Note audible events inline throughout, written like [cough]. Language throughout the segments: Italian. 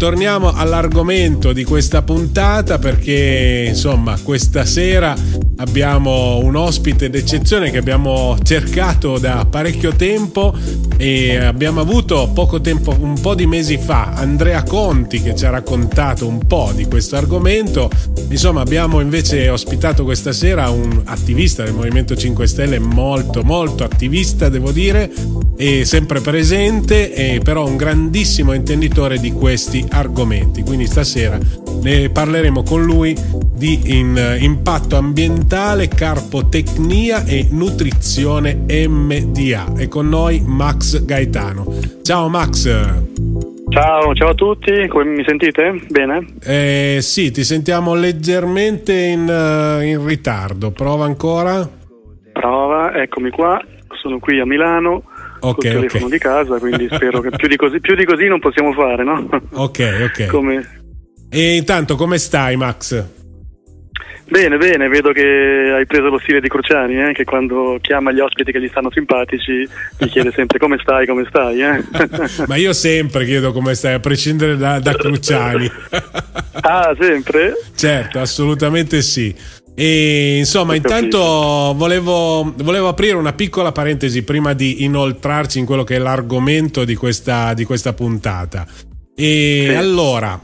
torniamo all'argomento di questa puntata perché insomma questa sera abbiamo un ospite d'eccezione che abbiamo cercato da parecchio tempo e abbiamo avuto poco tempo, un po' di mesi fa, Andrea Conti che ci ha raccontato un po' di questo argomento. Insomma, abbiamo invece ospitato questa sera un attivista del Movimento 5 Stelle molto molto attivista, devo dire, e sempre presente, e però un grandissimo intenditore di questi argomenti. Quindi stasera ne parleremo con lui di in, impatto ambientale, carpotecnia e nutrizione MDA. E con noi Max Gaetano. Ciao Max. Ciao, ciao a tutti, come mi sentite? Bene? Eh, sì, ti sentiamo leggermente in, uh, in ritardo. Prova ancora. Prova, eccomi qua, sono qui a Milano okay, col telefono okay. di casa, quindi [laughs] spero che più di, così, più di, così, non possiamo fare, no? Ok, ok. Come... E intanto come stai Max? Bene, bene, vedo che hai preso lo stile di Cruciani, eh, che quando chiama gli ospiti che gli stanno simpatici ti chiede sempre come stai, come stai. Eh? [laughs] Ma io sempre chiedo come stai, a prescindere da, da Cruciani. [laughs] ah, sempre? Certo, assolutamente sì. E insomma, intanto volevo, volevo, aprire una piccola parentesi prima di inoltrarci in quello che è l'argomento di questa, di questa puntata. E sì. allora,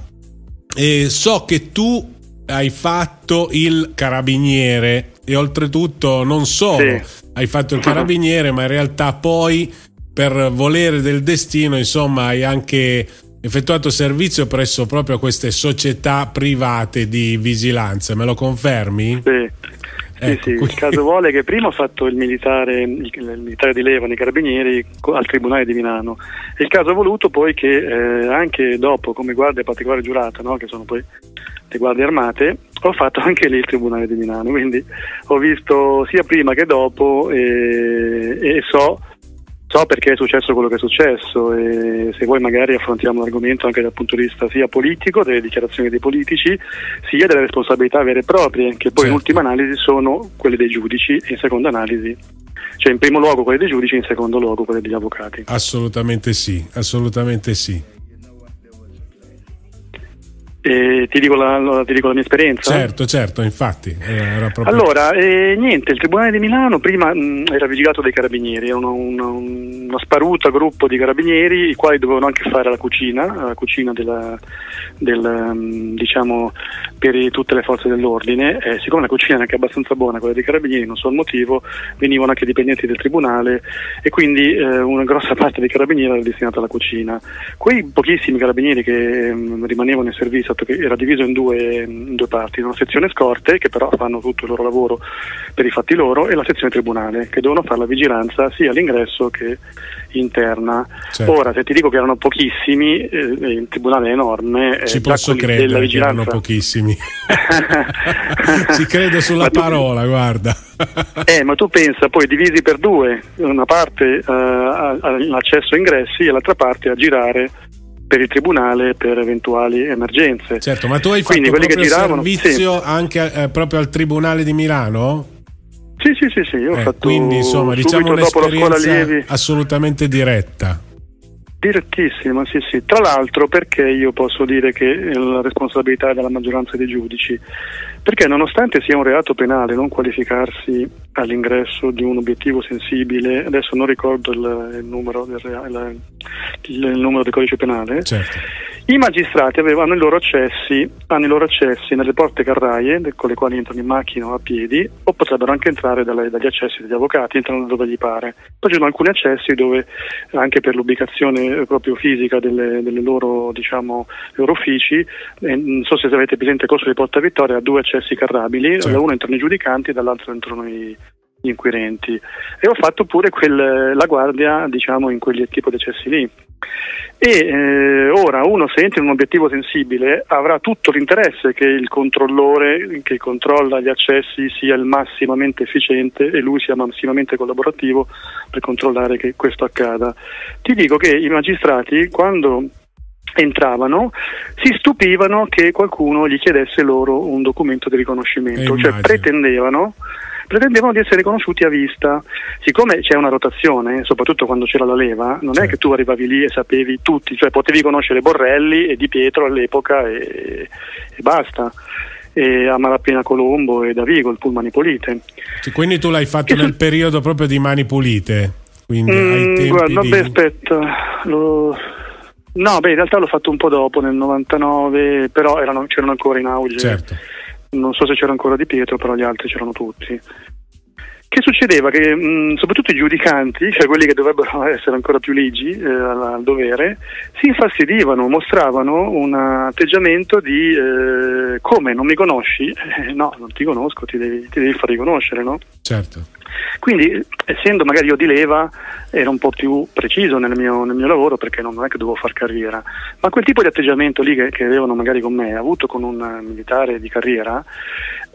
eh, so che tu hai fatto il carabiniere e oltretutto non solo sì. hai fatto il carabiniere, ma in realtà poi per volere del destino, insomma, hai anche effettuato servizio presso proprio queste società private di vigilanza, me lo confermi? Sì. Ecco, sì, il caso vuole che prima ho fatto il militare, il, il militare di leva nei carabinieri al Tribunale di Milano. E il caso ha voluto poi che eh, anche dopo come guardia particolare giurata, no, che sono poi le guardie armate, ho fatto anche lì il Tribunale di Milano, quindi ho visto sia prima che dopo e, e so so perché è successo quello che è successo e se vuoi magari affrontiamo l'argomento anche dal punto di vista sia politico, delle dichiarazioni dei politici, sia delle responsabilità vere e proprie, che poi certo. in ultima analisi sono quelle dei giudici e in seconda analisi cioè in primo luogo quelle dei giudici e in secondo luogo quelle degli avvocati. Assolutamente sì, assolutamente sì. Eh, ti, dico la, ti, dico la, mia esperienza? Certo, certo, infatti. Proprio... Allora, eh, niente, il Tribunale di Milano prima mh, era vigilato dai carabinieri, era uno, uno, uno, sparuto gruppo di carabinieri, i quali dovevano anche fare la cucina, la cucina della, del, um, diciamo, per tutte le forze dell'ordine. Eh, siccome la cucina è anche abbastanza buona, quella dei carabinieri, non so il motivo, venivano anche dipendenti del Tribunale e quindi eh, una grossa parte dei carabinieri era destinata alla cucina. Quei pochissimi carabinieri che mh, rimanevano in servizio che era diviso in due, in due, parti, una sezione scorte che però fanno tutto il loro lavoro per i fatti loro e la sezione tribunale che devono fare la vigilanza sia all'ingresso che interna. Certo. Ora se ti dico che erano pochissimi, eh, il tribunale è enorme, ci eh, posso credere che erano pochissimi. [laughs] Ci credo sulla parola, guarda. eh, ma tu pensa poi divisi per due, una parte uh, all'accesso ingressi e l'altra parte a girare per il tribunale per eventuali emergenze. Certo, ma tu hai Quindi fatto che giravano, servizio sì. anche eh, proprio al tribunale di Milano? Sì, sì, sì, sì, io ho eh, fatto quindi insomma diciamo un'esperienza assolutamente diretta. Direttissima, sì, sì. Tra l'altro perché io posso dire che la responsabilità è della maggioranza dei giudici? Perché nonostante sia un reato penale non qualificarsi all'ingresso di un obiettivo sensibile, adesso non ricordo il, il, numero, del, il, il numero, del, codice penale, certo. I magistrati avevano i loro accessi, hanno i loro accessi nelle porte carraie con le quali entrano in macchina o a piedi o potrebbero anche entrare dalle, dagli accessi degli avvocati, entrano dove gli pare. Poi ci sono alcuni accessi dove anche per l'ubicazione proprio fisica delle, delle loro, diciamo, loro uffici, eh, non so se avete presente il corso di Porta Vittoria, ha due accessi carrabili, certo. da uno entrano i giudicanti e dall'altro entrano i, gli inquirenti. E ho fatto pure quel, la guardia diciamo, in quegli tipo di accessi lì. E eh, ora uno se entra in un obiettivo sensibile avrà tutto l'interesse che il controllore che controlla gli accessi sia il massimamente efficiente e lui sia massimamente collaborativo per controllare che questo accada. Ti dico che i magistrati quando entravano, si stupivano che qualcuno gli chiedesse loro un documento di riconoscimento, cioè pretendevano, pretendevano di essere riconosciuti a vista. Siccome c'è una rotazione, soprattutto quando c'era la leva, non è che tu arrivavi lì e sapevi tutti, cioè potevi conoscere Borrelli e Di Pietro all'epoca e, e basta e a Malapena Colombo e Davigo, il Pullman Polite. quindi tu l'hai fatto nel periodo proprio di Mani Pulite? Quindi mm, ai tempi guarda, di... beh, aspetta, lo... no, beh, in realtà l'ho fatto un po' dopo, nel 99, però erano, c'erano ancora in auge. Certo. Non so se c'era ancora Di Pietro, però gli altri c'erano tutti. Che succedeva? Che mh, soprattutto i giudicanti, cioè quelli che dovrebbero [laughs] essere ancora più ligi eh, al, dovere, si infastidivano, mostravano un atteggiamento di eh, come non mi conosci? Eh, no, non ti conosco, ti devi, ti devi far riconoscere, no? Certo. Quindi, essendo magari io di leva, ero un po' più preciso nel mio, nel mio lavoro perché non è che dovevo fare carriera, ma quel tipo di atteggiamento lì che, che avevano magari con me, avuto con un militare di carriera,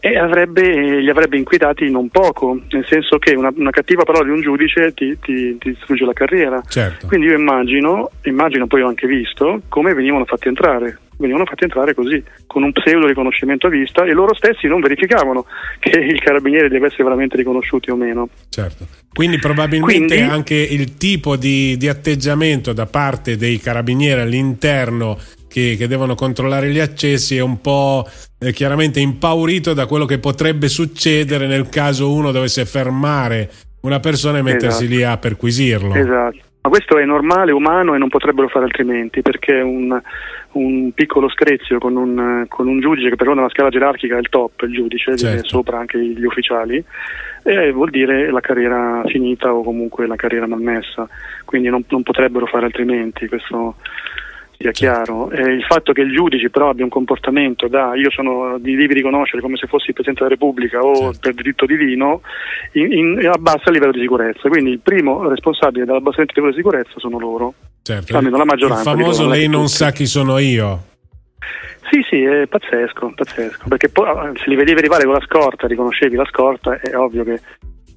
e avrebbe, li avrebbe inquietati non poco, nel senso che una, una cattiva parola di un giudice ti, ti, ti distrugge la carriera. Certo. Quindi io immagino, immagino, poi ho anche visto, come venivano fatti entrare. Venivano fatti entrare così, con un pseudo riconoscimento a vista e loro stessi non verificavano [laughs] che il carabiniere deve essere veramente riconosciuto o meno. Certo. Quindi probabilmente Quindi, anche il tipo di, di atteggiamento da parte dei carabinieri all'interno che, che, devono controllare gli accessi è un po' eh, chiaramente impaurito da quello che potrebbe succedere nel caso uno dovesse fermare una persona e mettersi esatto. lì a perquisirlo. Esatto. Ma questo è normale, umano e non potrebbero fare altrimenti perché un, un piccolo screzio con un, con un, giudice che però nella scala gerarchica è il top, il giudice, certo. sopra anche gli ufficiali, eh, vuol dire la carriera finita o comunque la carriera malmessa, quindi non, non potrebbero fare altrimenti. Questo, sia chiaro. Eh, il fatto che il giudice però abbia un comportamento da io sono, devi riconoscere come se fossi il Presidente della Repubblica o certo. per diritto divino, in, in, abbassa il livello di sicurezza. Quindi il primo responsabile dell'abbassamento del livello di sicurezza sono loro. Certo. Almeno la maggioranza. Il famoso lei non tutti. sa chi sono io. Sì, sì, è pazzesco, pazzesco, perché poi se li vedevi arrivare con la scorta, riconoscevi la scorta, è ovvio che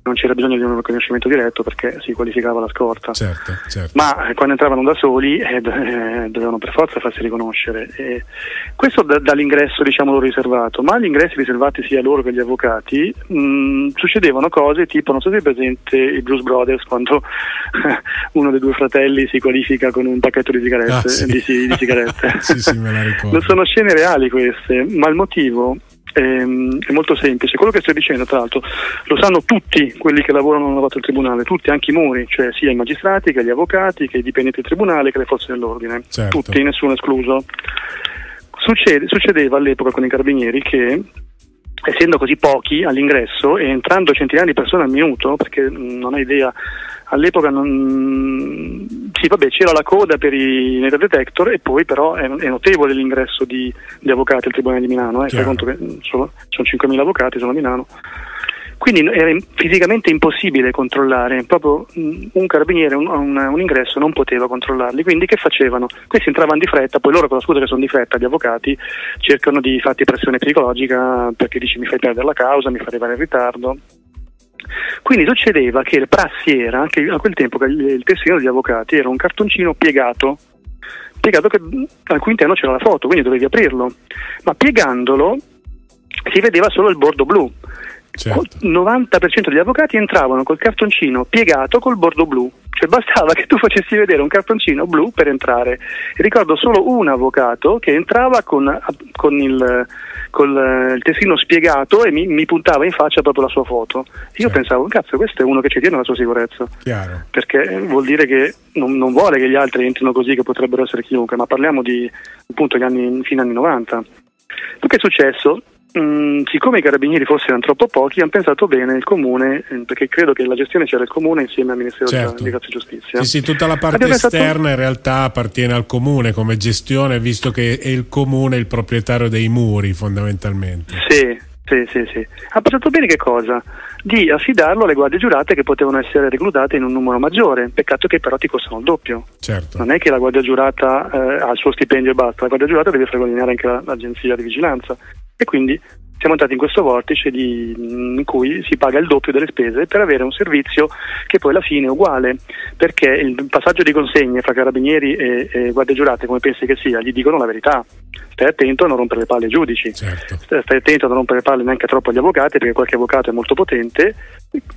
non c'era bisogno di un riconoscimento diretto perché si qualificava la scorta. Certo, certo. Ma eh, quando entravano da soli eh, eh, dovevano per forza farsi riconoscere. E questo da, dall'ingresso diciamo loro riservato, ma agli ingressi riservati sia loro che agli avvocati mh, succedevano cose tipo, non so se è presente i Blues Brothers quando [laughs] uno dei due fratelli si qualifica con un pacchetto di sigarette. Ah, sì. di, di sigarette. [laughs] sì, sì, me la ricordo. Non sono scene reali queste, ma il motivo Ehm, è molto semplice. Quello che sto dicendo, tra l'altro, lo sanno tutti quelli che lavorano nel lavato del tribunale, tutti, anche i muri, cioè sia i magistrati che gli avvocati, che i dipendenti del tribunale, che le forze dell'ordine, certo. tutti, nessuno escluso. Succede, succedeva all'epoca con i carabinieri che essendo così pochi all'ingresso e entrando centinaia di persone al minuto, perché non hai idea all'epoca non... sì, vabbè, c'era la coda per i metal detector e poi però è, è notevole l'ingresso di, di, avvocati al Tribunale di Milano, eh. fai conto che sono, sono 5.000 avvocati solo a Milano. Quindi era fisicamente impossibile controllare, proprio un carabiniere, un, un, un, ingresso non poteva controllarli, quindi che facevano? Questi entravano di fretta, poi loro con la scusa che sono di fretta, gli avvocati cercano di farti pressione psicologica perché dici mi fai perdere la causa, mi fai arrivare in ritardo, quindi succedeva che il prassi era che a quel tempo il, testino degli avvocati era un cartoncino piegato, piegato che al cui interno c'era la foto, quindi dovevi aprirlo, ma piegandolo si vedeva solo il bordo blu. Certo. Il 90% degli avvocati entravano col cartoncino piegato col bordo blu, cioè bastava che tu facessi vedere un cartoncino blu per entrare. E ricordo solo un avvocato che entrava con, con il, col, il testino spiegato e mi, mi, puntava in faccia proprio la sua foto. Io certo. pensavo, cazzo, questo è uno che ci tiene alla sua sicurezza. Chiaro. Perché vuol dire che non, non, vuole che gli altri entrino così, che potrebbero essere chiunque, ma parliamo di appunto gli anni, fine anni 90. che è successo? Mm, siccome i carabinieri forse erano troppo pochi, hanno pensato bene il comune, eh, perché credo che la gestione c'era il comune insieme al Ministero certo. di Grazia e Giustizia. Sì, sì, tutta la parte Abbiamo esterna pensato... in realtà appartiene al comune come gestione, visto che è il comune il proprietario dei muri fondamentalmente. Sì, sì, sì, sì. Ha pensato bene che cosa? Di affidarlo alle guardie giurate che potevano essere reclutate in un numero maggiore, peccato che però ti costano il doppio. Certo. Non è che la guardia giurata eh, ha il suo stipendio e basta, la guardia giurata deve far guadagnare anche l'agenzia di vigilanza e quindi siamo entrati in questo vortice di, in cui si paga il doppio delle spese per avere un servizio che poi alla fine è uguale, perché il passaggio di consegne fra carabinieri e, e guardie giurate, come pensi che sia, gli dicono la verità. stai attento a non rompere le palle ai giudici, certo. stai attento a non rompere le palle neanche troppo agli avvocati perché qualche avvocato è molto potente,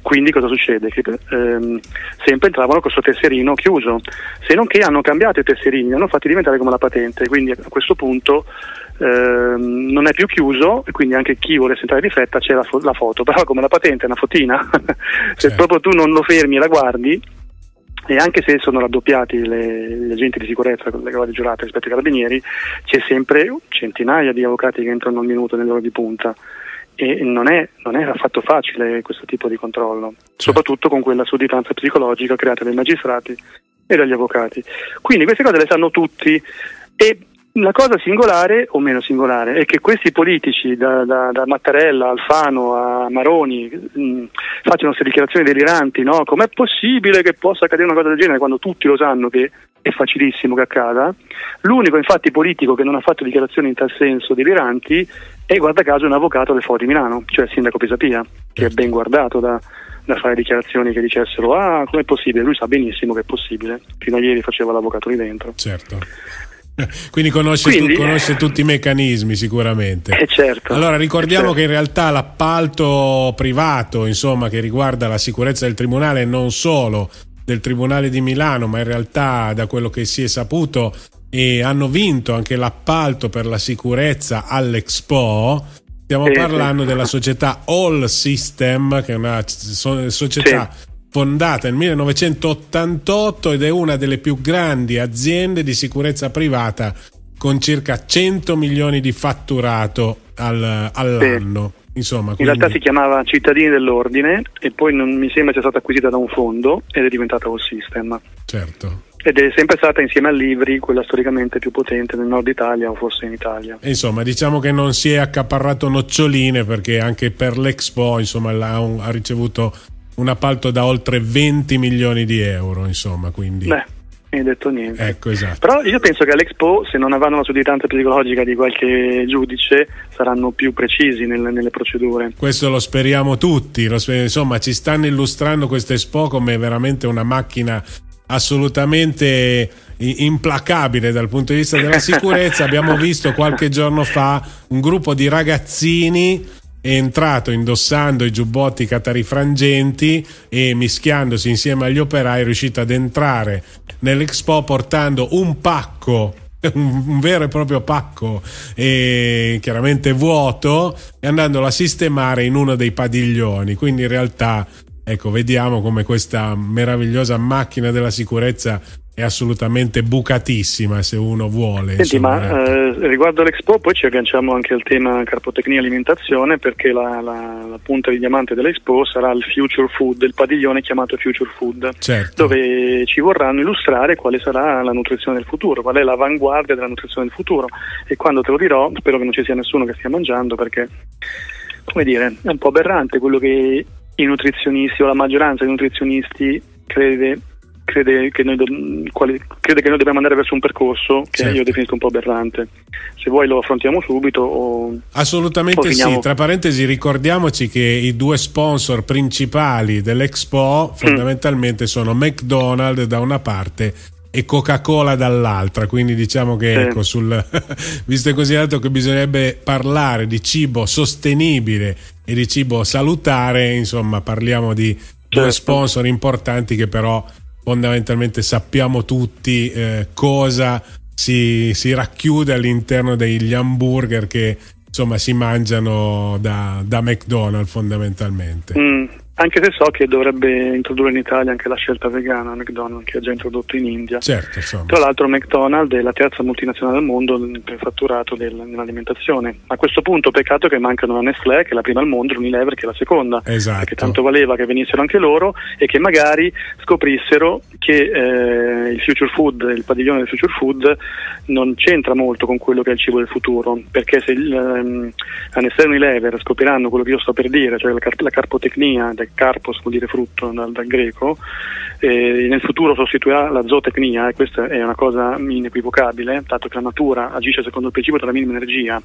quindi cosa succede? Che ehm, sempre entravano con questo tesserino chiuso, se non che hanno cambiato i tesserini, li hanno fatti diventare come la patente, quindi a questo punto ehm, non è più chiuso e quindi anche chi volesse entrare di fretta c'è la, fo- la foto, [laughs] però come la patente è una fotina, [laughs] se Certo. proprio tu non lo fermi e la guardi, e anche se sono raddoppiati le- gli agenti di sicurezza con le guardie giurate rispetto ai carabinieri, c'è sempre centinaia di avvocati che entrano al minuto nell'ora di punta e non è, non è affatto facile questo tipo di controllo, soprattutto con quella sudditanza psicologica creata dai magistrati e dagli avvocati. Quindi queste cose le sanno tutti e la cosa singolare, o meno singolare, è che questi politici, da, da- da Mattarella, Alfano a Maroni, mh, facciano queste dichiarazioni deliranti, no? Com'è possibile che possa accadere una cosa del genere quando tutti lo sanno che è facilissimo che accada? L'unico infatti politico che non ha fatto dichiarazioni in tal senso deliranti è, guarda caso, un avvocato del Foro di Milano, cioè il sindaco Pisapia, che è ben guardato da, da fare dichiarazioni che dicessero ah, com'è possibile? Lui sa benissimo che è possibile, fino a ieri faceva l'avvocato lì dentro. certo. [laughs] Quindi conosce, Quindi- tu- conosce tutti i meccanismi sicuramente. Eh certo. Allora ricordiamo Eh, certo. che in realtà l'appalto privato, insomma, che riguarda la sicurezza del tribunale, non solo del Tribunale di Milano, ma in realtà da quello che si è saputo e hanno vinto anche l'appalto per la sicurezza all'Expo. Stiamo Sì, parlando sì. della società All System, che è una so- società fondata nel 1988 ed è una delle più grandi aziende di sicurezza privata con circa 100 milioni di fatturato al- all'anno. Insomma, In realtà si quindi- chiamava Cittadini dell'Ordine e poi non mi sembra sia stata acquisita da un fondo ed è diventata All System. certo. Ed è sempre stata insieme al Livri quella storicamente più potente nel nord Italia o forse in Italia. Insomma, diciamo che non si è accaparrato noccioline perché anche per l'Expo insomma, l'ha- ha ricevuto un appalto da oltre 20 milioni di euro. Insomma, quindi Beh, hai detto niente. ecco esatto. Però io penso che all'Expo, se non avranno la sudditanza psicologica di qualche giudice, saranno più precisi nel- nelle procedure. Questo lo speriamo tutti, lo sper- insomma ci stanno illustrando questa Expo come veramente una macchina assolutamente implacabile dal punto di vista della sicurezza. Abbiamo visto qualche giorno fa un gruppo di ragazzini è entrato indossando i giubbotti catarifrangenti e mischiandosi insieme agli operai è riuscito ad entrare nell'Expo portando un pacco un, vero e proprio pacco eh, chiaramente vuoto e andandolo a sistemare in uno dei padiglioni quindi in realtà ecco vediamo come questa meravigliosa macchina della sicurezza è assolutamente bucatissima se uno vuole Senti, insomma, ma ecco. eh, riguardo l'Expo poi ci agganciamo anche al tema carpotecnia e alimentazione perché la, la- la punta di diamante dell'Expo sarà il Future Food, il padiglione chiamato Future Food, certo dove ci vorranno illustrare quale sarà la nutrizione del futuro, qual è l'avanguardia della nutrizione del futuro e quando te lo dirò spero che non ci sia nessuno che stia mangiando perché come dire è un po' aberrante quello che i nutrizionisti o la maggioranza dei nutrizionisti crede, crede, che, noi do- quale- crede che noi dobbiamo andare verso un percorso che Certo. io definisco un po' aberrante. Se vuoi lo affrontiamo subito o Assolutamente sì, tra parentesi ricordiamoci che i due sponsor principali dell'Expo fondamentalmente sono McDonald's da una parte e Coca-Cola dall'altra, quindi diciamo che Sì. ecco, sul, [laughs] visto e considerato che bisognerebbe parlare di cibo sostenibile e di cibo salutare, insomma parliamo di due Certo. sponsor importanti che però fondamentalmente sappiamo tutti eh, cosa si, si racchiude all'interno degli hamburger che insomma si mangiano da, da McDonald's fondamentalmente. Mm, anche se so che dovrebbe introdurre in Italia anche la scelta vegana McDonald's che ha già introdotto in India Certo. Tra l'altro McDonald's è la terza multinazionale al mondo per fatturato del- nell'alimentazione. A questo punto peccato che mancano la Nestlé che è la prima al mondo e l'Unilever che è la seconda. Esatto. Perché tanto valeva che venissero anche loro e che magari scoprissero che eh, il future food, il padiglione del future food non c'entra molto con quello che è il cibo del futuro, perché se il, ehm, la Nestlé e l'Unilever scopriranno quello che io sto per dire, cioè la, car- la carpotecnia, del carpos vuol dire frutto dal, dal greco, eh, nel futuro sostituirà la zootecnia e questa è una cosa inequivocabile, dato che la natura agisce secondo il principio della minima energia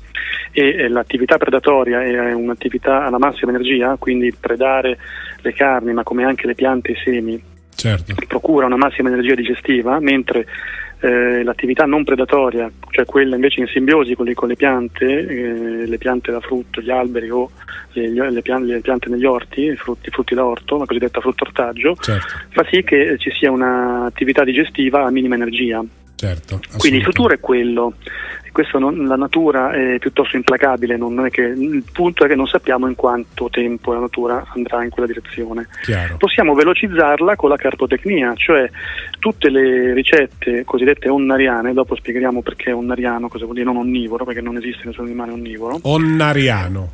e eh, l'attività predatoria è un'attività alla massima energia, quindi predare le carni ma come anche le piante e i semi certo. procura una massima energia digestiva, mentre eh, l'attività non predatoria, cioè quella invece in simbiosi con le, con le piante, eh, le piante da frutto, gli alberi o le, le, piante, le piante, negli orti, i frutti, frutti da orto, la cosiddetta fruttortaggio, certo. fa sì che ci sia un'attività digestiva a minima energia. Certo, Quindi il futuro è quello. Questo non, la natura è piuttosto implacabile, è che, il punto è che non sappiamo in quanto tempo la natura andrà in quella direzione. Chiaro. Possiamo velocizzarla con la carpotecnia, cioè tutte le ricette cosiddette onnariane, dopo spiegheremo perché onnariano, cosa vuol dire non onnivoro, perché non esiste nessun animale onnivoro. Onnariano.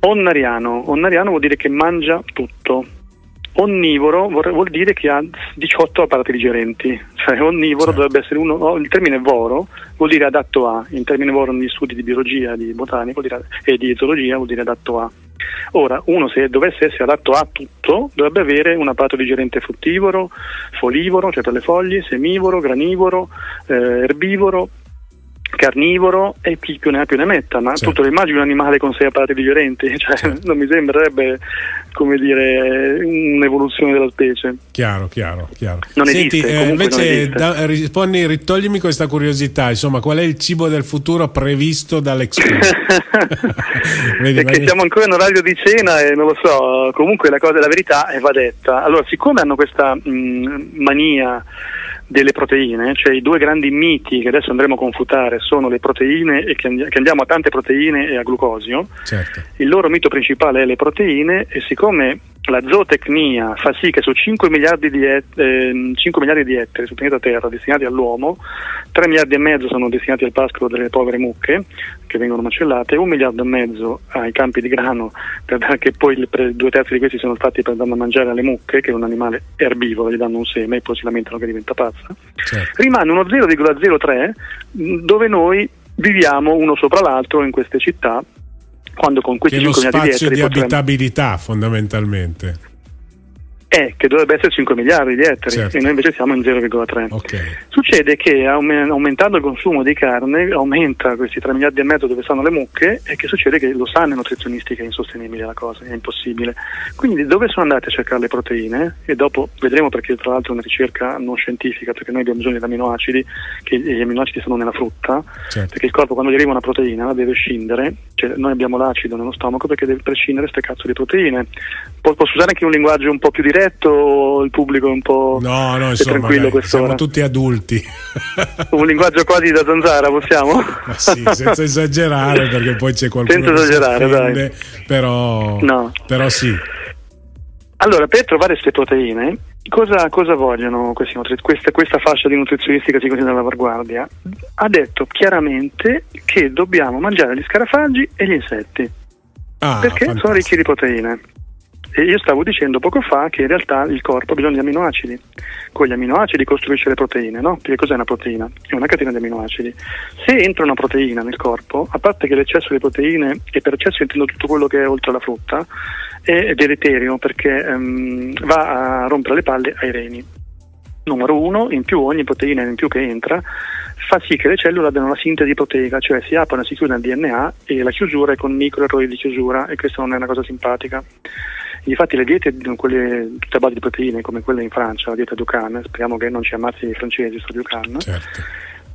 Onnariano, onnariano vuol dire che mangia tutto, Onnivoro vuol dire che ha 18 apparati digerenti, cioè onnivoro certo. dovrebbe essere uno, il termine voro vuol dire adatto a, in termine voro negli studi di biologia, di botanica e di etologia vuol dire adatto a. Ora, uno se dovesse essere adatto a tutto, dovrebbe avere un apparato digerente fruttivoro, folivoro, cioè per le foglie, semivoro, granivoro, eh, erbivoro, carnivoro e chi più ne ha più ne metta, ma certo. tutto immagini un animale con sei apparati digerenti, [laughs] cioè certo. non mi sembrerebbe come dire un'evoluzione della specie. Chiaro, chiaro, chiaro. Non Senti, esiste, eh, invece da, rispondi, ritoglimi questa curiosità, insomma, qual è il cibo del futuro previsto dall'Expo? [laughs] Vedi, Perché siamo ancora in orario di cena e non lo so, comunque la cosa della verità è va detta. Allora, siccome hanno questa mh, mania delle proteine, cioè i due grandi miti che adesso andremo a confutare sono le proteine e che, andiamo a tante proteine e a glucosio. Certo. Il loro mito principale è le proteine e siccome la zootecnia fa sì che su 5 miliardi di, et- eh, 5 miliardi di ettari sul pianeta Terra destinati all'uomo, 3 miliardi e mezzo sono destinati al pascolo delle povere mucche che vengono macellate, 1 miliardo e mezzo ai campi di grano, per, che poi le, per, due terzi di questi sono fatti per dare a mangiare alle mucche, che è un animale erbivoro, gli danno un seme e poi si lamentano che diventa pazza. Certo. Rimane uno 0,03 dove noi viviamo uno sopra l'altro in queste città quando con questi che 5 miliardi di ettari di potremmo... abitabilità fondamentalmente è che dovrebbe essere 5 miliardi di ettari certo. e noi invece siamo in 0,3. Okay. Succede che aumentando il consumo di carne aumenta questi 3 miliardi e mezzo dove stanno le mucche e che succede che lo sanno i nutrizionisti che è insostenibile la cosa, è impossibile. Quindi dove sono andate a cercare le proteine e dopo vedremo perché tra l'altro è una ricerca non scientifica perché noi abbiamo bisogno di aminoacidi, che gli aminoacidi sono nella frutta, certo. perché il corpo quando gli arriva una proteina la deve scindere, cioè noi abbiamo l'acido nello stomaco perché deve prescindere queste cazzo di proteine. Posso usare anche un linguaggio un po' più diretto diretto il pubblico è un po' no, no, insomma, tranquillo dai, siamo tutti adulti [laughs] un linguaggio quasi da zanzara possiamo? Ma sì, senza esagerare perché poi c'è qualcuno senza esagerare offende, dai però, no. però sì allora per trovare queste proteine Cosa, cosa, vogliono questi, questa, questa, fascia di nutrizionisti che si considera l'avanguardia? Ha detto chiaramente che dobbiamo mangiare gli scarafaggi e gli insetti ah, perché fantastico. sono ricchi di proteine. E io stavo dicendo poco fa che in realtà il corpo ha bisogno di aminoacidi. Con gli aminoacidi costruisce le proteine, no? Perché cos'è una proteina? È una catena di aminoacidi. Se entra una proteina nel corpo, a parte che l'eccesso di proteine, e per eccesso intendo tutto quello che è oltre la frutta, è deleterio perché um, va a rompere le palle ai reni. Numero uno, in più ogni proteina in più che entra fa sì che le cellule abbiano la sintesi proteica, cioè si aprono e si chiudono il DNA e la chiusura è con micro errori di chiusura e questa non è una cosa simpatica. Infatti le diete, quelle tutte a base di proteine, come quelle in Francia, la dieta Ducan, speriamo che non ci ammazzi i francesi su Ducan, certo.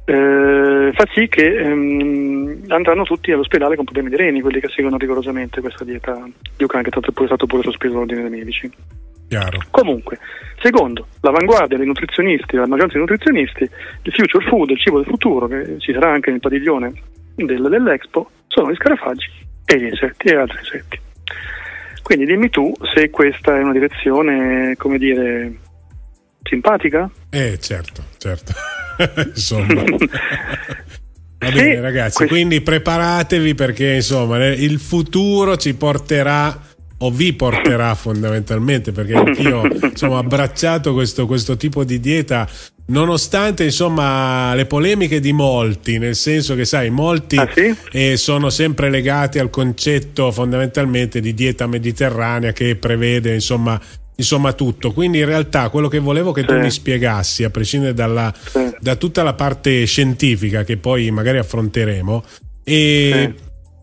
eh, fa sì che ehm, andranno tutti all'ospedale con problemi di reni, quelli che seguono rigorosamente questa dieta Ducan, che è stato pure, stato pure sospeso dall'ordine dei medici. Chiaro. Comunque, secondo l'avanguardia dei nutrizionisti, la maggioranza dei nutrizionisti, il future food, il cibo del futuro, che ci sarà anche nel padiglione del, dell'Expo, sono gli scarafaggi e gli insetti e altri insetti. Quindi dimmi tu se questa è una direzione, come dire, simpatica? Eh, certo, certo. [laughs] insomma. [laughs] Va bene, ragazzi, questo... quindi preparatevi perché insomma il futuro ci porterà o vi porterà fondamentalmente perché anch'io insomma, ho abbracciato questo, questo tipo di dieta nonostante insomma le polemiche di molti nel senso che sai molti ah, sì? eh, sono sempre legati al concetto fondamentalmente di dieta mediterranea che prevede insomma insomma tutto quindi in realtà quello che volevo che sì. tu mi spiegassi a prescindere dalla, sì. da tutta la parte scientifica che poi magari affronteremo e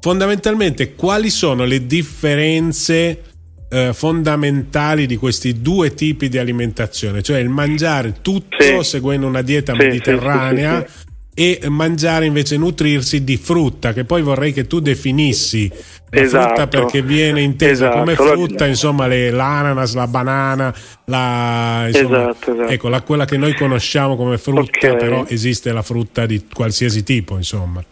fondamentalmente quali sono le differenze eh, fondamentali di questi due tipi di alimentazione, cioè il mangiare tutto sì. seguendo una dieta sì, mediterranea sì, e mangiare invece nutrirsi di frutta, che poi vorrei che tu definissi la esatto. frutta perché viene intesa esatto. come frutta, insomma, le, l'ananas, la banana, la, insomma, esatto, esatto. Ecco, la, quella che noi conosciamo come frutta, okay. però esiste la frutta di qualsiasi tipo, insomma.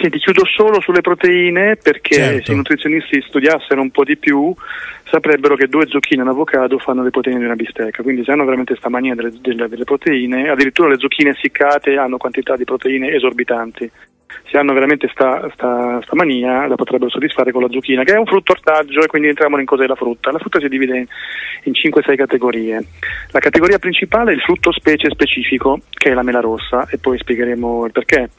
Senti, chiudo solo sulle proteine perché certo. se i nutrizionisti studiassero un po' di più saprebbero che due zucchine e un avocado fanno le proteine di una bistecca, quindi se hanno veramente questa mania delle, delle, delle, proteine, addirittura le zucchine essiccate hanno quantità di proteine esorbitanti. Se hanno veramente sta, sta, sta mania la potrebbero soddisfare con la zucchina, che è un frutto ortaggio e quindi entriamo in cos'è la frutta. La frutta si divide in, in 5-6 categorie. La categoria principale è il frutto specie specifico, che è la mela rossa, e poi spiegheremo il perché.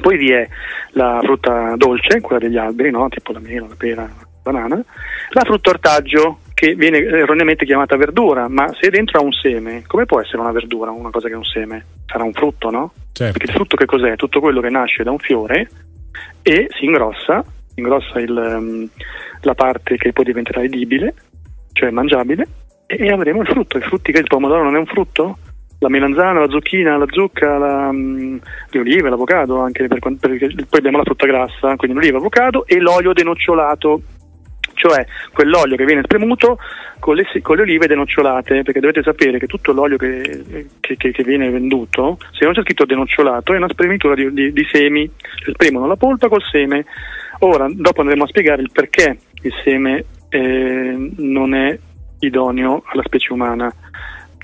Poi vi è la frutta dolce, quella degli alberi, no? tipo la mela, la pera, la banana, la frutta ortaggio che viene erroneamente chiamata verdura, ma se dentro ha un seme, come può essere una verdura, una cosa che è un seme? Sarà un frutto, no? Certo. Perché il frutto che cos'è? Tutto quello che nasce da un fiore e si ingrossa, ingrossa il, um, la parte che poi diventerà edibile, cioè mangiabile, e avremo il frutto. I frutti che il pomodoro non è un frutto? La melanzana, la zucchina, la zucca, la, um, le olive, l'avocado, anche per, per, poi abbiamo la frutta grassa, quindi l'oliva, l'avocado e l'olio denocciolato, cioè quell'olio che viene spremuto con le, con le, olive denocciolate, perché dovete sapere che tutto l'olio che, che, che, che viene venduto, se non c'è scritto denocciolato, è una spremitura di, di, di semi, spremono la polpa col seme. Ora, dopo andremo a spiegare il perché il seme eh, non è idoneo alla specie umana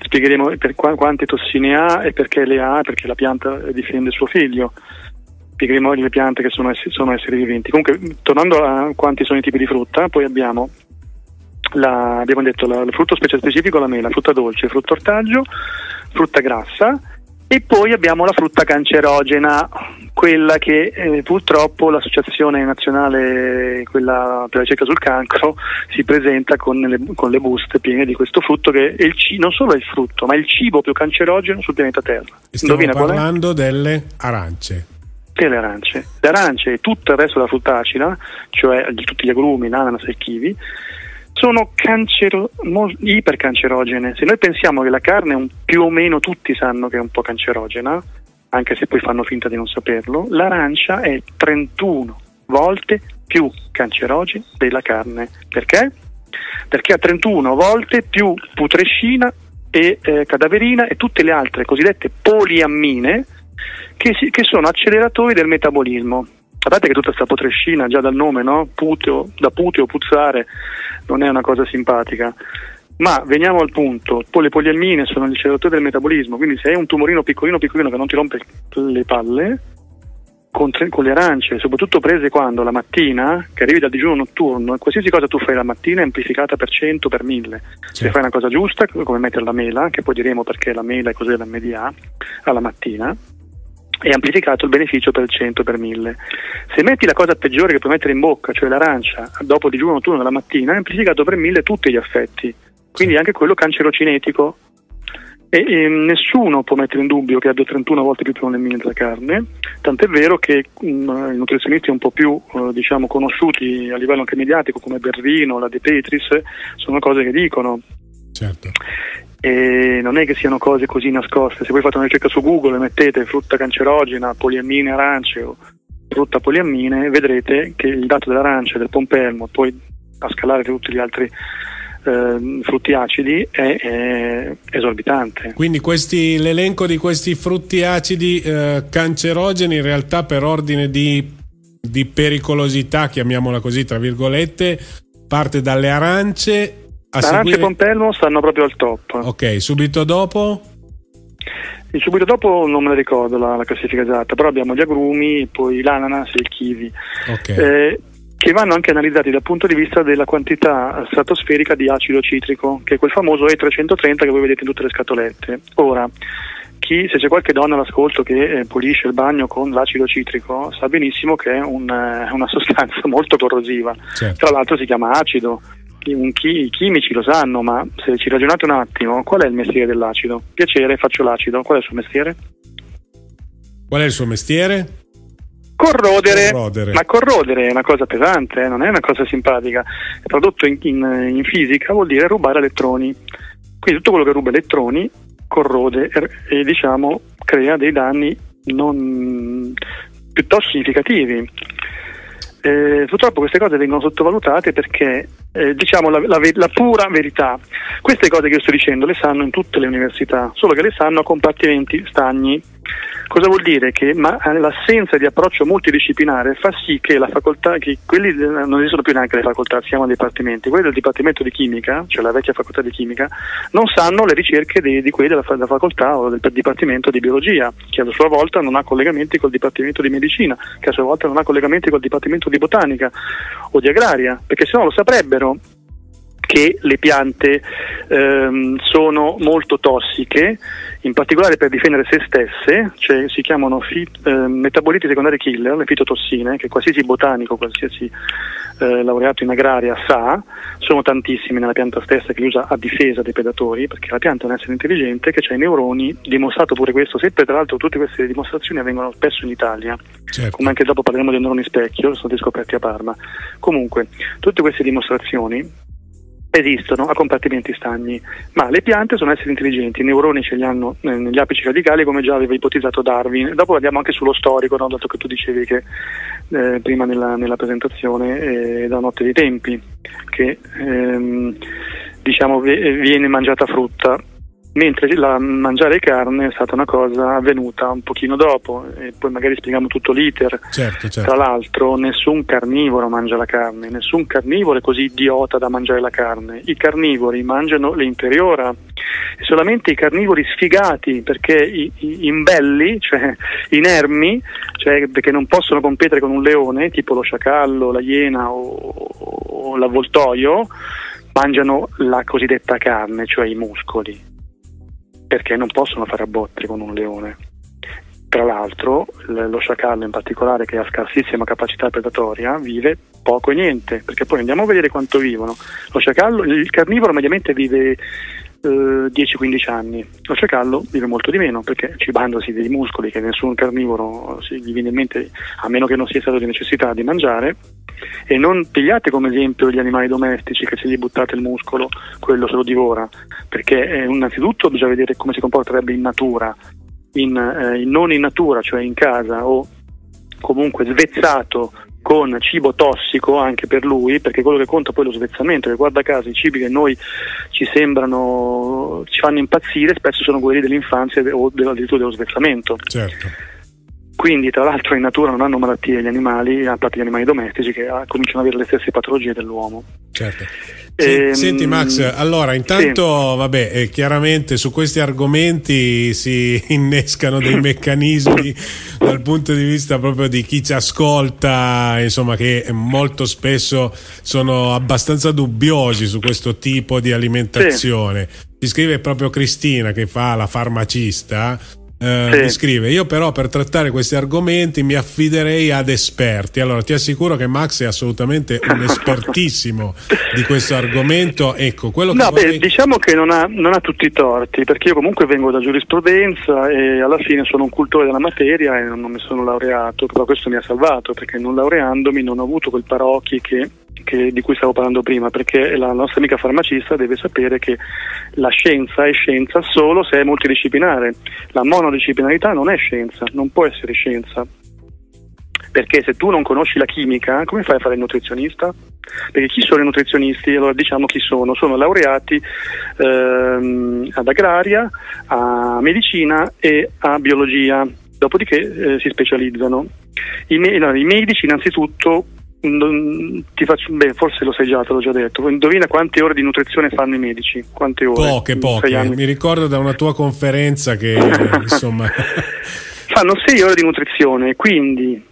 spiegheremo per qu- quante tossine ha e perché le ha, perché la pianta difende il suo figlio. Spiegheremo le piante che sono, ess- sono esseri viventi. Comunque, tornando a quanti sono i tipi di frutta, poi abbiamo la, abbiamo detto la, il frutto specifico, la mela, frutta dolce, frutta ortaggio, frutta grassa e poi abbiamo la frutta cancerogena, quella che eh, purtroppo l'Associazione Nazionale quella per la ricerca sul cancro si presenta con le, con le buste piene di questo frutto che è il, non solo è il frutto, ma è il cibo più cancerogeno sul pianeta Terra. Stiamo Indovina parlando delle arance. Delle arance. Le arance e tutto il resto della frutta acida, cioè tutti gli agrumi, l'ananas e il kiwi, sono cancero, ipercancerogene. Se noi pensiamo che la carne un, più o meno tutti sanno che è un po' cancerogena, anche se poi fanno finta di non saperlo, l'arancia è 31 volte più cancerogena della carne. Perché? Perché ha 31 volte più putrescina e eh, cadaverina e tutte le altre cosiddette poliammine che, si, che sono acceleratori del metabolismo. A parte che tutta questa potrescina, già dal nome, no? Puteo, da puteo, puzzare, non è una cosa simpatica. Ma veniamo al punto, poi le poliammine sono il acceleratore del metabolismo, quindi se hai un tumorino piccolino piccolino che non ti rompe le palle, con, con, le arance, soprattutto prese quando la mattina, che arrivi dal digiuno notturno, qualsiasi cosa tu fai la mattina è amplificata per 100, per 1000. Certo. Se fai una cosa giusta, come mettere la mela, che poi diremo perché la mela è cos'è l'MDA, alla mattina, è amplificato il beneficio per 100 per 1000. Se metti la cosa peggiore che puoi mettere in bocca, cioè l'arancia, dopo digiuno notturno della mattina, è amplificato per 1000 tutti gli affetti, quindi anche quello cancerocinetico. E, e nessuno può mettere in dubbio che abbia 31 volte più proteine della carne, tant'è vero che um, i nutrizionisti un po' più uh, diciamo, conosciuti a livello anche mediatico come Berrino, la De Petris, sono cose che dicono. Certo e non è che siano cose così nascoste. Se voi fate una ricerca su Google e mettete frutta cancerogena, poliammine arance o frutta poliammine, vedrete che il dato dell'arancia del pompelmo, poi a scalare tutti gli altri eh, frutti acidi è, è, esorbitante. Quindi questi, l'elenco di questi frutti acidi eh, cancerogeni in realtà per ordine di, di pericolosità, chiamiamola così tra virgolette, parte dalle arance Arance seguire... e Pompelmo stanno proprio al top. Ok, subito dopo? E subito dopo non me la ricordo la, la, classifica esatta, però abbiamo gli agrumi, poi l'ananas e il kiwi, okay. eh, che vanno anche analizzati dal punto di vista della quantità stratosferica di acido citrico, che è quel famoso E330 che voi vedete in tutte le scatolette. Ora, chi, se c'è qualche donna all'ascolto che eh, pulisce il bagno con l'acido citrico, sa benissimo che è un, eh, una [laughs] sostanza molto corrosiva. Certo. Tra l'altro si chiama acido chi, i chimici lo sanno, ma se ci ragionate un attimo, qual è il mestiere dell'acido? Piacere, faccio l'acido. Qual è il suo mestiere? Qual è il suo mestiere? corrodere, corrodere, ma corrodere è una cosa pesante, eh? non è una cosa simpatica. Tradotto in, in, in, fisica vuol dire rubare elettroni. Quindi tutto quello che ruba elettroni corrode e, e diciamo crea dei danni non piuttosto significativi. Eh, purtroppo queste cose vengono sottovalutate perché eh, diciamo la, la, la, pura verità. Queste cose che io sto dicendo le sanno in tutte le università, solo che le sanno a compartimenti stagni. Cosa vuol dire? Che ma, eh, l'assenza di approccio multidisciplinare fa sì che la facoltà, che quelli eh, non esistono più neanche le facoltà, si chiamano dipartimenti, quelli del Dipartimento di Chimica, cioè la vecchia facoltà di Chimica, non sanno le ricerche di, di quelli della, della, facoltà o del Dipartimento di Biologia, che a sua volta non ha collegamenti col Dipartimento di Medicina, che a sua volta non ha collegamenti col Dipartimento di Botanica o di Agraria, perché se no lo saprebbero che le piante ehm, sono molto tossiche, in particolare per difendere se stesse, cioè si chiamano fit, eh, metaboliti secondari killer, le fitotossine, che qualsiasi botanico, qualsiasi eh, laureato in agraria sa, sono tantissime nella pianta stessa che li usa a difesa dei predatori, perché la pianta è un essere intelligente che ha i neuroni, dimostrato pure questo, sempre tra l'altro tutte queste dimostrazioni avvengono spesso in Italia, certo. come anche dopo parleremo dei neuroni specchio, sono stati scoperti a Parma. Comunque, tutte queste dimostrazioni esistono a compartimenti stagni, ma le piante sono esseri intelligenti, i neuroni ce li hanno eh, negli apici radicali come già aveva ipotizzato Darwin. Dopo andiamo anche sullo storico, no? dato che tu dicevi che eh, prima nella, nella presentazione eh, da notte dei tempi, che ehm, diciamo viene mangiata frutta mentre la, mangiare carne è stata una cosa avvenuta un pochino dopo e poi magari spieghiamo tutto l'iter. Certo, certo. Tra l'altro nessun carnivoro mangia la carne, nessun carnivoro è così idiota da mangiare la carne. I carnivori mangiano l'interiora e solamente i carnivori sfigati perché i, i imbelli, cioè [laughs] i nermi, cioè perché non possono competere con un leone, tipo lo sciacallo, la iena o, o l'avvoltoio, mangiano la cosiddetta carne, cioè i muscoli perché non possono fare a botte con un leone. Tra l'altro lo sciacallo in particolare che ha scarsissima capacità predatoria vive poco e niente, perché poi andiamo a vedere quanto vivono. Lo sciacallo, il carnivoro mediamente vive eh, 10-15 anni, lo sciacallo vive molto di meno perché cibandosi dei muscoli che nessun carnivoro si, gli viene in mente, a meno che non sia stato di necessità di mangiare, e non pigliate come esempio gli animali domestici che se gli buttate il muscolo quello se lo divora perché eh, innanzitutto bisogna vedere come si comporterebbe in natura in, eh, non in natura cioè in casa o comunque svezzato con cibo tossico anche per lui, perché quello che conta poi è lo svezzamento, che guarda caso i cibi che noi ci sembrano, ci fanno impazzire, spesso sono quelli dell'infanzia o addirittura dello svezzamento. Certo quindi tra l'altro in natura non hanno malattie gli animali, a parte gli animali domestici che ah, cominciano ad avere le stesse patologie dell'uomo. Certo. Ehm, Senti Max, allora intanto sì. vabbè, eh, chiaramente su questi argomenti si [laughs] innescano dei meccanismi [laughs] dal punto di vista proprio di chi ci ascolta, insomma che molto spesso sono abbastanza dubbiosi su questo tipo di alimentazione. Sì. Ti scrive proprio Cristina che fa la farmacista eh, sì. mi scrive io però per trattare questi argomenti mi affiderei ad esperti allora ti assicuro che Max è assolutamente un [laughs] espertissimo di questo argomento ecco quello che no, vorrei... beh, diciamo che non ha, non ha, tutti i torti perché io comunque vengo da giurisprudenza e alla fine sono un cultore della materia e non mi sono laureato però questo mi ha salvato perché non laureandomi non ho avuto quel parocchi che che, di cui stavo parlando prima, perché la nostra amica farmacista deve sapere che la scienza è scienza solo se è multidisciplinare. La monodisciplinarità non è scienza, non può essere scienza. Perché se tu non conosci la chimica, come fai a fare il nutrizionista? Perché chi sono i nutrizionisti? Allora diciamo chi sono. Sono laureati ehm, ad agraria, a medicina e a biologia. Dopodiché eh, si specializzano. I, no, I medici innanzitutto ti faccio, beh, forse lo sai già, te l'ho già detto. Indovina quante ore di nutrizione fanno i medici? Quante ore? Poche, poche. Mi ricordo da una tua conferenza che [laughs] insomma. [laughs] fanno sei ore di nutrizione, quindi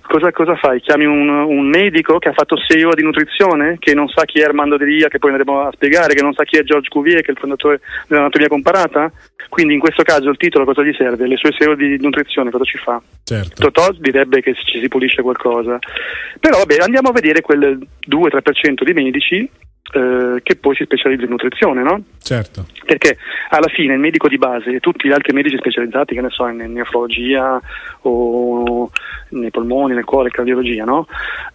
cosa, cosa, fai? Chiami un, un, medico che ha fatto sei ore di nutrizione, che non sa chi è Armando Delia, che poi andremo a spiegare, che non sa chi è George Cuvier, che è il fondatore dell'anatomia comparata? Quindi in questo caso il titolo cosa gli serve? Le sue sei ore di nutrizione cosa ci fa? Certo. Totò direbbe che ci si pulisce qualcosa. Però vabbè, andiamo a vedere quel 2-3% di medici eh, che poi si specializza in nutrizione, no? Certo. Perché alla fine il medico di base e tutti gli altri medici specializzati, che ne so, in nefrologia o nei polmoni, nel cuore, cardiologia, no?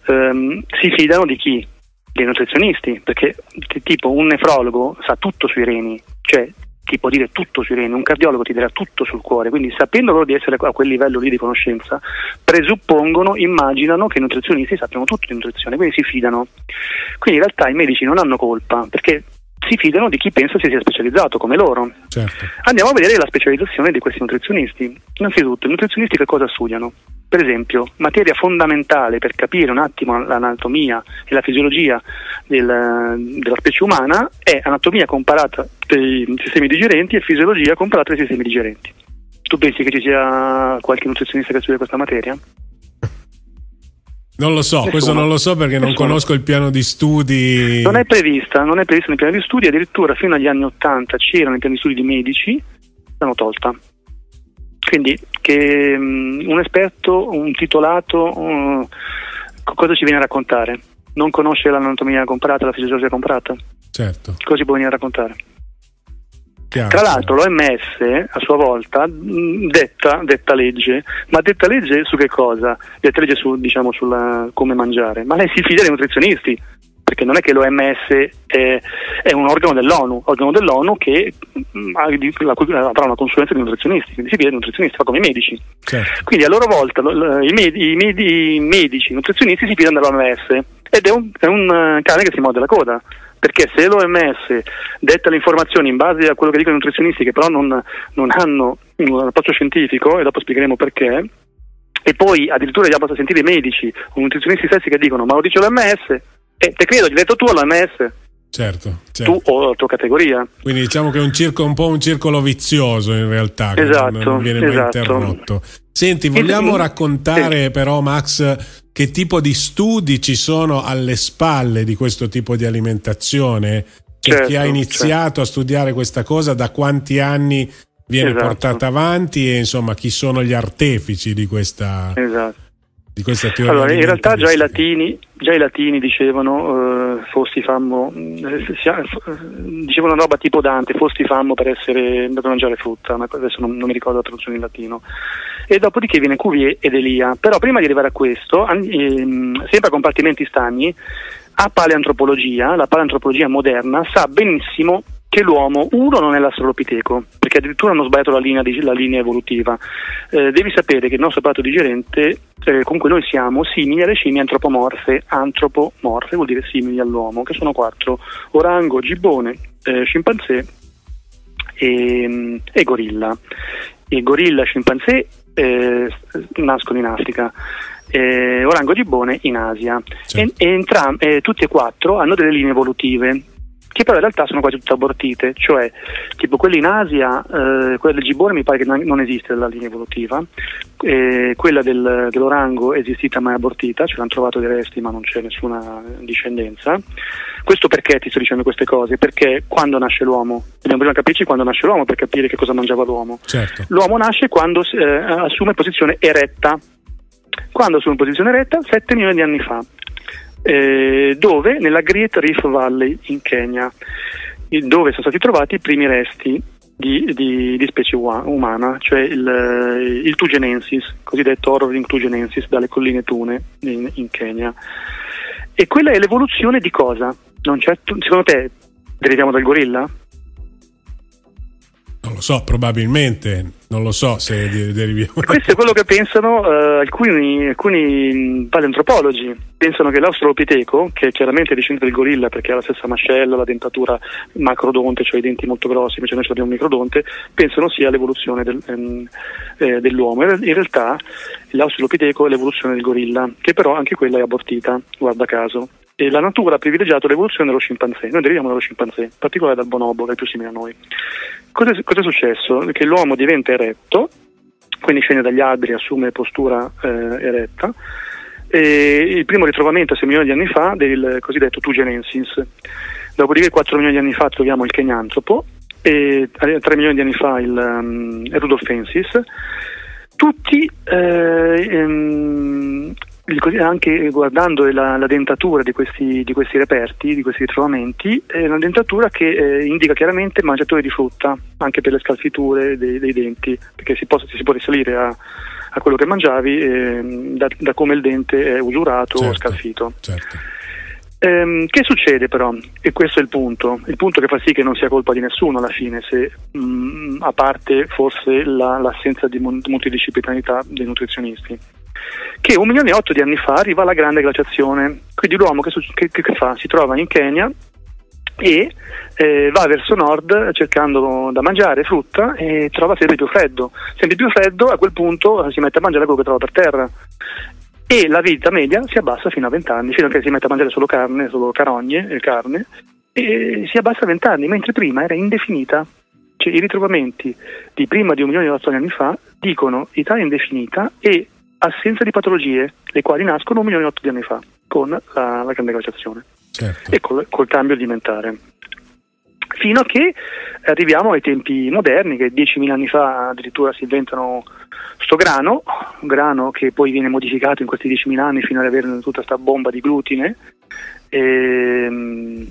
ehm, si fidano di chi? Dei nutrizionisti, perché tipo un nefrologo sa tutto sui reni, cioè ti può dire tutto sui reni, un cardiologo ti dirà tutto sul cuore, quindi sapendo loro di essere a quel livello lì di conoscenza, presuppongono, immaginano che i nutrizionisti sappiano tutto di nutrizione, quindi si fidano. Quindi in realtà i medici non hanno colpa, perché si fidano di chi pensa si sia specializzato come loro. Certo. Andiamo a vedere la specializzazione di questi nutrizionisti. Innanzitutto, i nutrizionisti che cosa studiano? Per esempio, materia fondamentale per capire un attimo l'anatomia e la fisiologia del, della specie umana è anatomia comparata dei sistemi digerenti e fisiologia comparata dei sistemi digerenti. Tu pensi che ci sia qualche nutrizionista che studia questa materia? Non lo so, Nessuno. questo non lo so perché Nessuno. non conosco il piano di studi. Non è prevista, non è prevista nel piano di studi, addirittura fino agli anni Ottanta c'erano i piani di studi di medici, l'hanno tolta. Quindi che um, un esperto, un titolato, uh, cosa ci viene a raccontare? Non conosce l'anatomia comparata, la fisiologia comparata? Certo. Cosa ci può venire a raccontare? Chiaro, Tra l'altro l'OMS a sua volta detta, detta, legge, ma detta legge su che cosa? Detta legge su diciamo sulla come mangiare, ma lei si fida dei nutrizionisti, perché non è che l'OMS è, è un organo dell'ONU, organo dell'ONU che avrà una consulenza di nutrizionisti, quindi si fida dei nutrizionisti, fa come i medici. Certo. Quindi a loro volta i, medi, i, medi, i medici, i nutrizionisti si fidano dell'OMS ed è un, è un cane che si morde la coda perché se l'OMS detta le informazioni in base a quello che dicono i nutrizionisti che però non, non hanno un approccio scientifico e dopo spiegheremo perché e poi addirittura gli basta sentire i medici o i nutrizionisti stessi che dicono ma lo dice l'OMS e eh, te credo, gli hai detto tu all'OMS Certo, certo, tu o la tua categoria. Quindi diciamo che è un, circo, un po' un circolo vizioso in realtà, esatto, non viene esatto. mai interrotto. Senti, vogliamo raccontare sì. però Max che tipo di studi ci sono alle spalle di questo tipo di alimentazione? Per certo, chi ha iniziato certo. a studiare questa cosa, da quanti anni viene esatto. portata avanti e insomma chi sono gli artefici di questa, esatto. di questa teoria? Allora, in realtà già i latini, già i latini dicevano eh, fosti fammo, eh, dicevano una roba tipo Dante, fosti fammo per essere per mangiare frutta, adesso non, non mi ricordo la traduzione in latino e dopodiché viene Cuvier ed Elia. Però prima di arrivare a questo, ehm, sempre a compartimenti stagni, a paleantropologia, la paleantropologia moderna, sa benissimo che l'uomo, uno, non è l'australopiteco, perché addirittura hanno sbagliato la linea, la linea evolutiva. Eh, devi sapere che il nostro apparato digerente, eh, comunque noi siamo simili alle scimmie antropomorfe. Antropomorfe vuol dire simili all'uomo, che sono quattro: orango, gibbone, eh, scimpanzé e, e gorilla. E gorilla, scimpanzé eh, nascono in Africa, eh, Orango Gibbone in Asia. Certo. E, e entram- eh, tutti e quattro hanno delle linee evolutive che però in realtà sono quasi tutte abortite, cioè tipo quelle in Asia, eh, quella del gibbone mi pare che non esiste la linea evolutiva, eh, quella del, dell'orango è esistita ma è abortita, ce l'hanno trovato dei resti ma non c'è nessuna discendenza. Questo perché ti sto dicendo queste cose? Perché quando nasce l'uomo, dobbiamo prima capirci quando nasce l'uomo per capire che cosa mangiava l'uomo. Certo. L'uomo nasce quando eh, assume posizione eretta. Quando assume posizione eretta? 7 milioni di anni fa eh, dove nla Great Reef Valley in Kenya, dove sono stati trovati i primi resti di, di, di specie umana, cioè il, il Tugenensis, cosiddetto Ororling Tugenensis, dalle colline Tune in, in, Kenya. E quella è l'evoluzione di cosa? Secondo te deriviamo dal gorilla? Non lo so, probabilmente, non lo so se deriviamo. Questo è quello che pensano uh, alcuni, alcuni paleantropologi. Pensano che l'australopiteco, che chiaramente discende del gorilla perché ha la stessa mascella, la dentatura macrodonte, cioè i denti molto grossi, invece noi abbiamo un microdonte, pensano sia l'evoluzione del, ehm, eh, dell'uomo. In realtà l'australopiteco è l'evoluzione del gorilla, che però anche quella è abortita, guarda caso e la natura ha privilegiato l'evoluzione dello scimpanzé. Noi deriviamo dallo scimpanzé, in particolare dal bonobo, che è più simile a noi. Cosa è successo? Che l'uomo diventa eretto, quindi scende dagli alberi, assume postura eh, eretta. E il primo ritrovamento 6 milioni di anni fa del cosiddetto Tugenensis. Dopodiché 4 milioni di anni fa troviamo il Kenyanthropo e 3 milioni di anni fa il um, Rudolfensis. Tutti eh, ehm, anche guardando la, la dentatura di questi, di questi, reperti, di questi ritrovamenti, è una dentatura che eh, indica chiaramente mangiatore di frutta, anche per le scalfiture dei, dei denti, perché si può, si può risalire a, a, quello che mangiavi eh, da, da, come il dente è usurato certo, o scalfito. Certo. Ehm, che succede però? E questo è il punto, il punto che fa sì che non sia colpa di nessuno alla fine, se, mh, mm, a parte forse la, l'assenza di multidisciplinarità dei nutrizionisti che un milione e otto di anni fa arriva la grande glaciazione. Quindi l'uomo che, che, che fa? Si trova in Kenya e eh, va verso nord cercando da mangiare frutta e trova sempre più freddo. Sempre più freddo, a quel punto si mette a mangiare quello che trova per terra. E la vita media si abbassa fino a 20 anni, fino a che si mette a mangiare solo carne, solo carogne e carne, e si abbassa a 20 anni, mentre prima era indefinita. Cioè, I ritrovamenti di prima di un milione e otto anni fa dicono età indefinita e assenza di patologie, le quali nascono un milione e otto di anni fa con la, la grande glaciazione certo. e col, col cambio alimentare fino a che arriviamo ai tempi moderni, che 10.000 anni fa addirittura si inventano sto grano, un grano che poi viene modificato in questi 10.000 anni fino ad avere tutta questa bomba di glutine. E, ehm,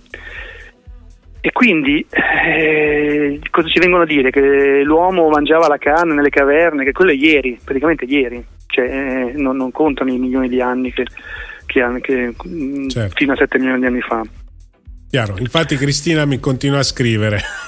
e quindi eh, cosa ci vengono a dire? Che l'uomo mangiava la carne nelle caverne, che quello è ieri, praticamente ieri cioè, eh, non, non, contano i milioni di anni che, che, che mm, certo. fino a 7 milioni di anni fa. Chiaro, infatti Cristina mi continua a scrivere. [laughs]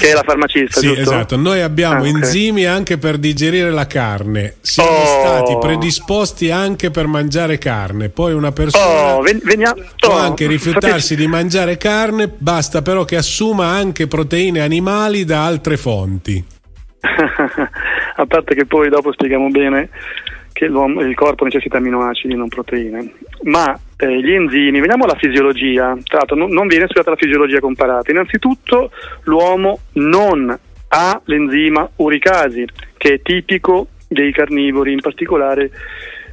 che è la farmacista, sì, giusto? esatto. Noi abbiamo ah, okay. enzimi anche per digerire la carne. Siamo oh. stati predisposti anche per mangiare carne. Poi una persona oh, ven- veniamo... può oh. anche rifiutarsi di mangiare carne, basta però che assuma anche proteine animali da altre fonti. [laughs] a parte che poi dopo spieghiamo bene che il corpo necessita aminoacidi, non proteine. Ma eh, gli enzimi, vediamo la fisiologia, tra l'altro non, non viene studiata la fisiologia comparata. Innanzitutto l'uomo non ha l'enzima uricasi, che è tipico dei carnivori, in particolare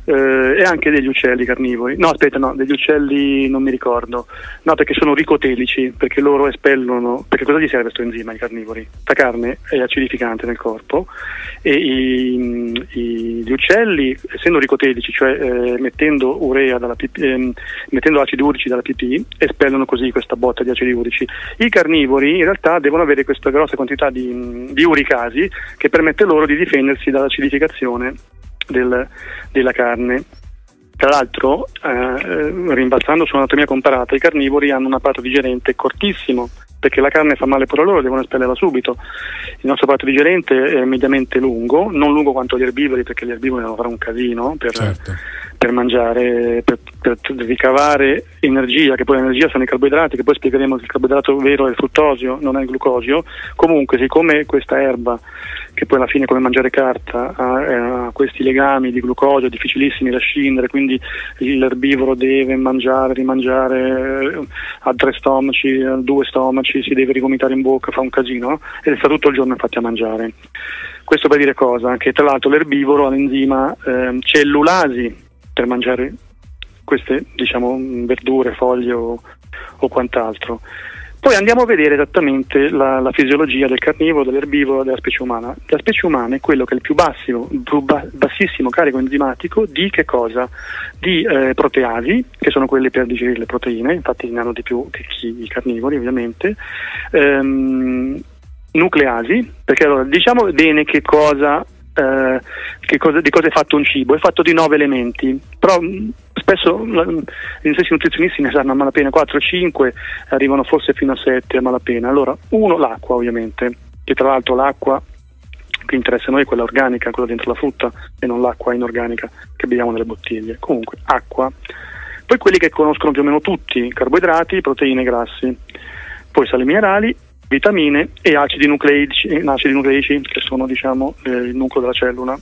eh, e anche degli uccelli carnivori. No, aspetta, no, degli uccelli non mi ricordo. No, perché sono ricotelici, perché loro espellono. Perché cosa gli serve questo enzima ai carnivori? La carne è acidificante nel corpo e i, i, gli uccelli, essendo ricotelici, cioè eh, mettendo urea dalla pipì, eh, mettendo acidi urici dalla pipì, espellono così questa botta di acidi urici. I carnivori in realtà devono avere questa grossa quantità di, di uricasi che permette loro di difendersi dall'acidificazione del, della carne. Tra l'altro, eh, rimbalzando sull'anatomia comparata, i carnivori hanno un apparato digerente cortissimo, perché la carne fa male pure a loro, devono espellerla subito. Il nostro apparato digerente è mediamente lungo, non lungo quanto gli erbivori, perché gli erbivori devono fare un casino per, certo. Per mangiare, per, per, ricavare energia, che poi l'energia sono i carboidrati, che poi spiegheremo che il carboidrato vero è il fruttosio, non è il glucosio. Comunque, siccome questa erba che poi alla fine come mangiare carta ha, eh, ha, questi legami di glucosio difficilissimi da scindere, quindi l'erbivoro deve mangiare, rimangiare, eh, ha tre stomaci, due stomaci, si deve rigomitare in bocca, fa un casino ed sta tutto il giorno infatti a mangiare. Questo per dire cosa? Che tra l'altro l'erbivoro ha l'enzima eh, cellulasi per mangiare queste diciamo, verdure, foglie o, o quant'altro. Poi andiamo a vedere esattamente la, la, fisiologia del carnivoro, dell'erbivoro, della specie umana. La specie umana è quello che è il più, bassimo, più bassissimo carico enzimatico di che cosa? Di eh, proteasi, che sono quelle per digerire le proteine, infatti ne hanno di più che chi, i carnivori ovviamente, ehm, nucleasi, perché allora diciamo bene che cosa eh, cosa, di cosa è fatto un cibo, è fatto di nove elementi, però mm, spesso gli stessi nutrizionisti ne sanno a malapena 4-5, arrivano forse fino a 7 a malapena. Allora, uno, l'acqua ovviamente, che tra l'altro l'acqua che interessa a noi è quella organica, quella dentro la frutta e non l'acqua inorganica che beviamo nelle bottiglie. Comunque, acqua. Poi quelli che conoscono più o meno tutti, carboidrati, proteine, grassi. Poi sali minerali vitamine e acidi nucleici, eh, acidi nucleici che sono diciamo, eh, il nucleo della cellula.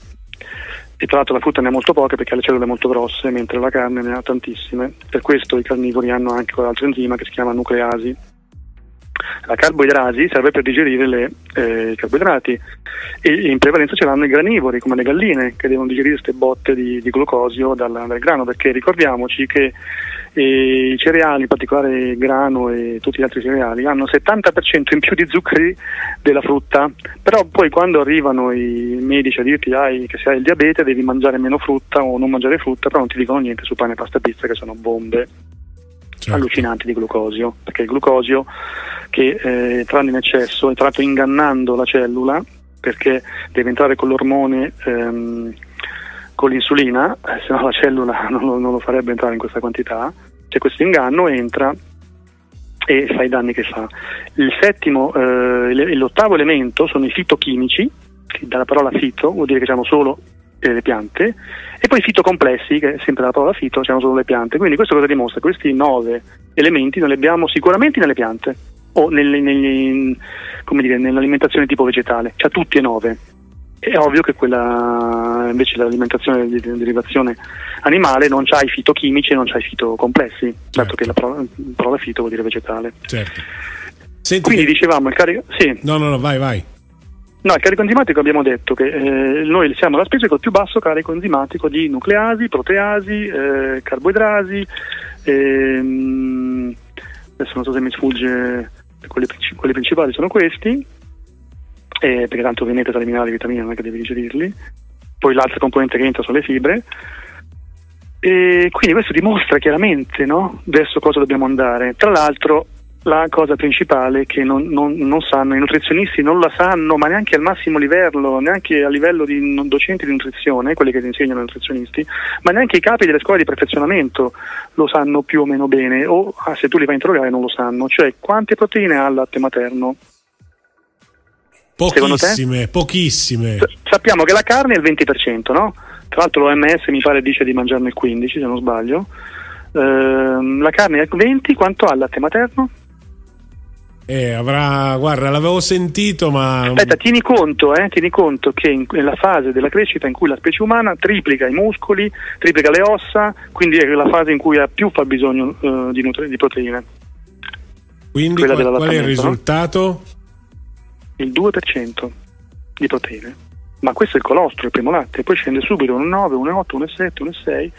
E tra l'altro la frutta ne ha molto poche perché ha le cellule molto grosse, mentre la carne ne ha tantissime. Per questo i carnivori hanno anche quell'altro enzima che si chiama nucleasi. La carboidrasi serve per digerire le, eh, i carboidrati e in prevalenza ce l'hanno i granivori come le galline che devono digerire queste botte di, di glucosio dal, dal grano perché ricordiamoci che e i cereali, in particolare il grano e tutti gli altri cereali, hanno il 70% in più di zuccheri della frutta, però poi quando arrivano i medici a dirti hai, che se hai il diabete devi mangiare meno frutta o non mangiare frutta, però non ti dicono niente su pane, pasta e pizza che sono bombe certo. allucinanti di glucosio, perché il glucosio che eh, entrando in eccesso, è entrato ingannando la cellula, perché deve entrare con l'ormone ehm, con l'insulina, eh, se no la cellula [laughs] non lo, non lo, farebbe entrare in questa quantità, c'è questo inganno, entra e fa i danni che fa. Il settimo eh, l'ottavo elemento sono i fitochimici, dalla parola fito vuol dire che siamo solo le piante, e poi i fitocomplessi, che è sempre dalla parola fito, siamo solo le piante. Quindi questo cosa dimostra? Questi nove elementi noi li abbiamo sicuramente nelle piante o nelle, nelle, dire, nell'alimentazione tipo vegetale, cioè tutti e nove. È ovvio che quella invece l'alimentazione di derivazione animale non ha i fitochimici e non ha i fitocomplessi, certo che la parola, la parola fito vuol dire vegetale. Certo. Senti Quindi che... dicevamo il carico. Sì. No, no, no, vai, vai. No, il carico enzimatico abbiamo detto che eh, noi siamo la specie con il più basso carico enzimatico di nucleasi, proteasi, eh, carboidrati, ehm, adesso non so se mi sfugge, quelli, quelli principali sono questi, eh, perché tanto ovviamente tra eliminare le vitamine non è che devi digerirli, poi l'altra componente che entra sono le fibre, e quindi questo dimostra chiaramente no, verso cosa dobbiamo andare. Tra l'altro la cosa principale che non, non, non, sanno, i nutrizionisti non la sanno, ma neanche al massimo livello, neanche a livello di docenti di nutrizione, quelli che ti insegnano i nutrizionisti, ma neanche i capi delle scuole di perfezionamento lo sanno più o meno bene, o ah, se tu li vai a interrogare non lo sanno, cioè quante proteine ha il latte materno? Pochissime, pochissime. sappiamo che la carne è il 20%, no? Tra l'altro l'OMS mi pare dice di mangiarne il 15, se non sbaglio. Ehm, la carne è il 20, quanto ha il latte materno? Eh, avrà, guarda, l'avevo sentito, ma. Aspetta, tieni conto, eh, tieni conto che in, nella fase della crescita in cui la specie umana triplica i muscoli, triplica le ossa, quindi è la fase in cui ha più fabbisogno uh, di, nutri- di proteine. Quindi qual, qual è il risultato? No? il 2% di proteine. Ma questo è il colostro, il primo latte, poi scende subito 1,9, 1,8, 1,7, 1,6,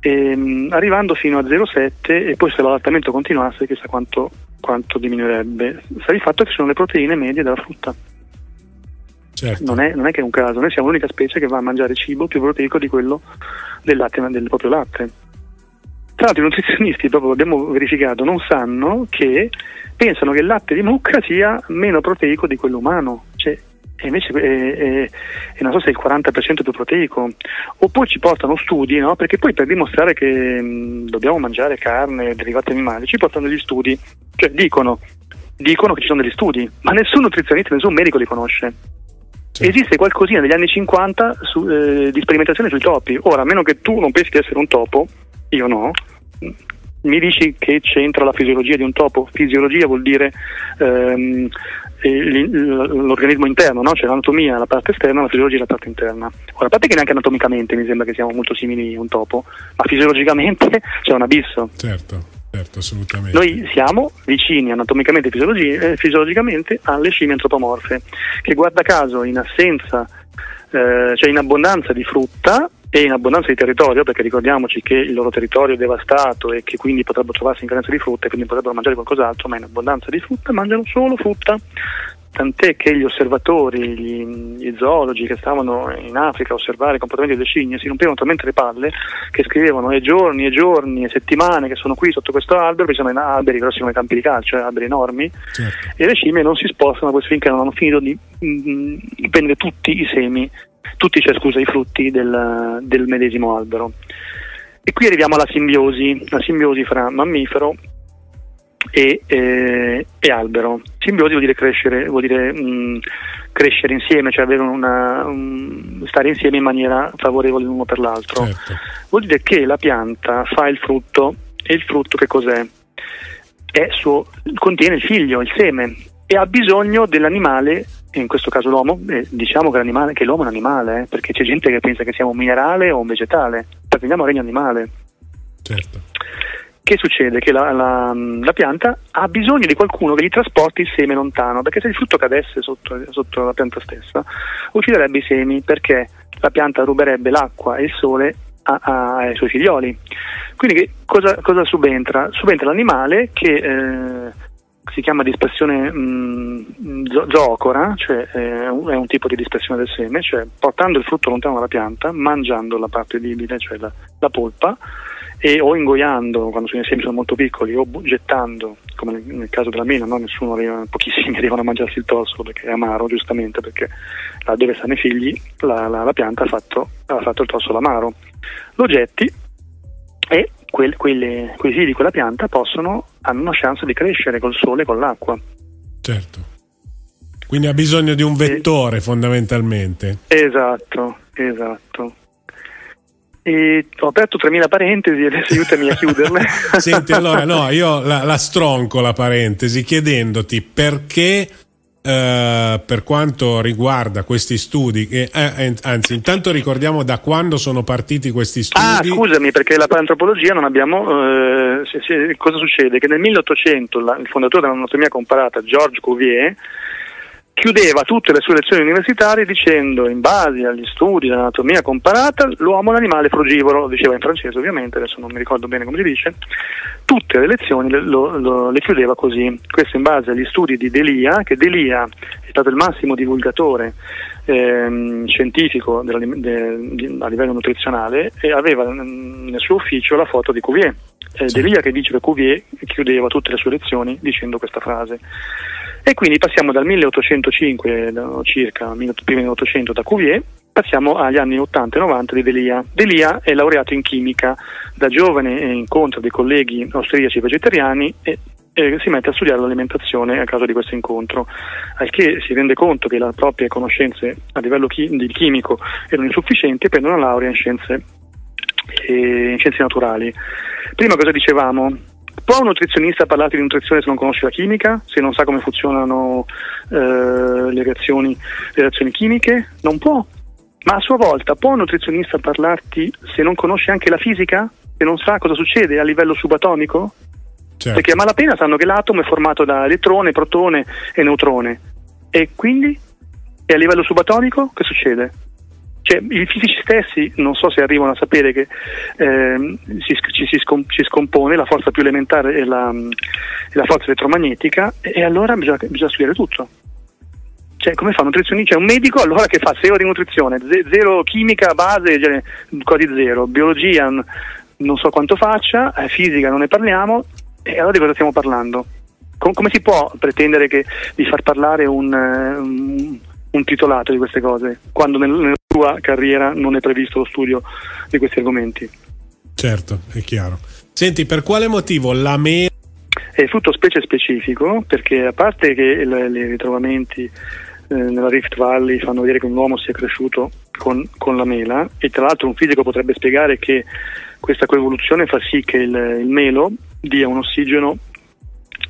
ehm, arrivando fino a 0,7 e poi se l'allattamento continuasse chissà quanto, quanto diminuirebbe. Sta il fatto che sono le proteine medie della frutta. Certo. Non, è, non, è, che è un caso, noi siamo l'unica specie che va a mangiare cibo più proteico di quello del, latte, del proprio latte. Tra l'altro i nutrizionisti, proprio abbiamo verificato, non sanno che pensano che il latte di mucca sia meno proteico di quello umano. Cioè, e invece è, è, è, non so se è il 40% più proteico. Oppure ci portano studi, no? perché poi per dimostrare che mh, dobbiamo mangiare carne, derivati animali, ci portano degli studi, cioè dicono, dicono che ci sono degli studi, ma nessun nutrizionista, nessun medico li conosce. Certo. Esiste qualcosina negli anni 50 su, eh, di sperimentazione sui topi. Ora, a meno che tu non pensi di essere un topo, io no. Mi dici che c'entra la fisiologia di un topo? Fisiologia vuol dire ehm, l'organismo interno, no? cioè l'anatomia la parte esterna, la fisiologia la parte interna. Ora, a parte che neanche anatomicamente mi sembra che siamo molto simili a un topo, ma fisiologicamente [laughs] c'è un abisso. Certo. Certo, assolutamente. Noi siamo vicini anatomicamente e fisiologicamente alle scimmie antropomorfe, che guarda caso in assenza, eh, cioè in abbondanza di frutta, e in abbondanza di territorio, perché ricordiamoci che il loro territorio è devastato e che quindi potrebbero trovarsi in carenza di frutta e quindi potrebbero mangiare qualcos'altro, ma in abbondanza di frutta mangiano solo frutta. Tant'è che gli osservatori, gli, gli zoologi che stavano in Africa a osservare i comportamenti delle scimmie si rompevano talmente le palle che scrivevano e giorni e giorni e settimane che sono qui sotto questo albero, perché sono in alberi grossi come campi di calcio, cioè alberi enormi, certo. e le scimmie non si spostano finché non hanno finito di mm, prendere tutti i semi tutti, cioè, scusa, i frutti del, del medesimo albero. E qui arriviamo alla simbiosi, la simbiosi fra mammifero e, eh, e, albero. Simbiosi vuol dire crescere, vuol dire mh, mm, crescere insieme, cioè avere una, um, stare insieme in maniera favorevole l'uno per l'altro. Certo. Vuol dire che la pianta fa il frutto e il frutto che cos'è? Suo, contiene il figlio, il seme e ha bisogno dell'animale in questo caso l'uomo, eh, diciamo che, che, l'uomo è un animale, eh, perché c'è gente che pensa che sia un minerale o un vegetale, prendiamo il regno animale. Certo. Che succede? Che la, la, la, pianta ha bisogno di qualcuno che gli trasporti il seme lontano, perché se il frutto cadesse sotto, sotto la pianta stessa, ucciderebbe i semi, perché la pianta ruberebbe l'acqua e il sole ai suoi figlioli. Quindi cosa, cosa subentra? Subentra l'animale che eh, si chiama dispersione mh, zoocora, cioè è un, è un, tipo di dispersione del seme, cioè portando il frutto lontano dalla pianta, mangiando la parte edibile, cioè la, la polpa, e o ingoiando quando i semi sono molto piccoli o gettando, come nel, nel caso della mela, no? nessuno arriva, pochissimi [laughs] arrivano a mangiarsi il torso perché è amaro, giustamente, perché là dove stanno i figli la, la, la pianta ha fatto, ha fatto il torso l'amaro. Lo getti e quel, quelle, quei fili di quella pianta possono, hanno una chance di crescere col sole e con l'acqua. Certo. Quindi ha bisogno di un vettore e, fondamentalmente. Esatto, esatto. E ho aperto 3000 parentesi, adesso aiutami a chiuderle. [laughs] Senti, allora no, [laughs] io la, la stronco la parentesi chiedendoti perché Uh, per quanto riguarda questi studi, eh, eh, anzi, intanto ricordiamo da quando sono partiti questi ah, studi. Ah, scusami, perché la paleantropologia non abbiamo. Uh, se, se, cosa succede? Che nel 1800 la, il fondatore dell'anatomia comparata, Georges Cuvier, chiudeva tutte le sue lezioni universitarie dicendo in base agli studi dell'anatomia comparata l'uomo è un animale frugivoro, lo diceva in francese ovviamente, adesso non mi ricordo bene come si dice, tutte le lezioni le, lo, lo, le chiudeva così, questo in base agli studi di Delia, che Delia è stato il massimo divulgatore ehm, scientifico della, de, de, a livello nutrizionale e aveva nel suo ufficio la foto di Cuvier. È sì. Delia che dice che Cuvier chiudeva tutte le sue lezioni dicendo questa frase. E quindi passiamo dal 1805 circa, prima 1800 da Cuvier, passiamo agli anni 80 e 90 di Delia. Delia è laureato in chimica, da giovane incontra dei colleghi austriaci vegetariani e, e si mette a studiare l'alimentazione a causa di questo incontro, al che si rende conto che le proprie conoscenze a livello chi- chimico erano insufficienti e prende una laurea in scienze, eh, in scienze naturali. Prima cosa dicevamo? Può un nutrizionista parlarti di nutrizione se non conosce la chimica, se non sa come funzionano eh, le, reazioni, le reazioni chimiche? Non può. Ma a sua volta può un nutrizionista parlarti se non conosce anche la fisica? Se non sa cosa succede a livello subatomico? Certo. Perché a malapena sanno che l'atomo è formato da elettrone, protone e neutrone. E quindi? E a livello subatomico che succede? Cioè, I fisici stessi non so se arrivano a sapere che eh, si, ci, si, scompone, la forza più elementare è la, la forza elettromagnetica e allora bisogna, bisogna studiare tutto. Cioè, come fa un nutrizionista? C'è un medico allora che fa zero di nutrizione, zero chimica, base, cioè, quasi zero, biologia non so quanto faccia, eh, fisica non ne parliamo, e allora di cosa stiamo parlando? Com- come si può pretendere che, di far parlare un, un un titolato di queste cose, quando nel, sua carriera non è previsto lo studio di questi argomenti. Certo, è chiaro. Senti, per quale motivo la mela... È frutto specie specifico, perché a parte che i ritrovamenti eh, nella Rift Valley fanno vedere che un uomo sia cresciuto con, con, la mela, e tra l'altro un fisico potrebbe spiegare che questa coevoluzione fa sì che il, il melo dia un ossigeno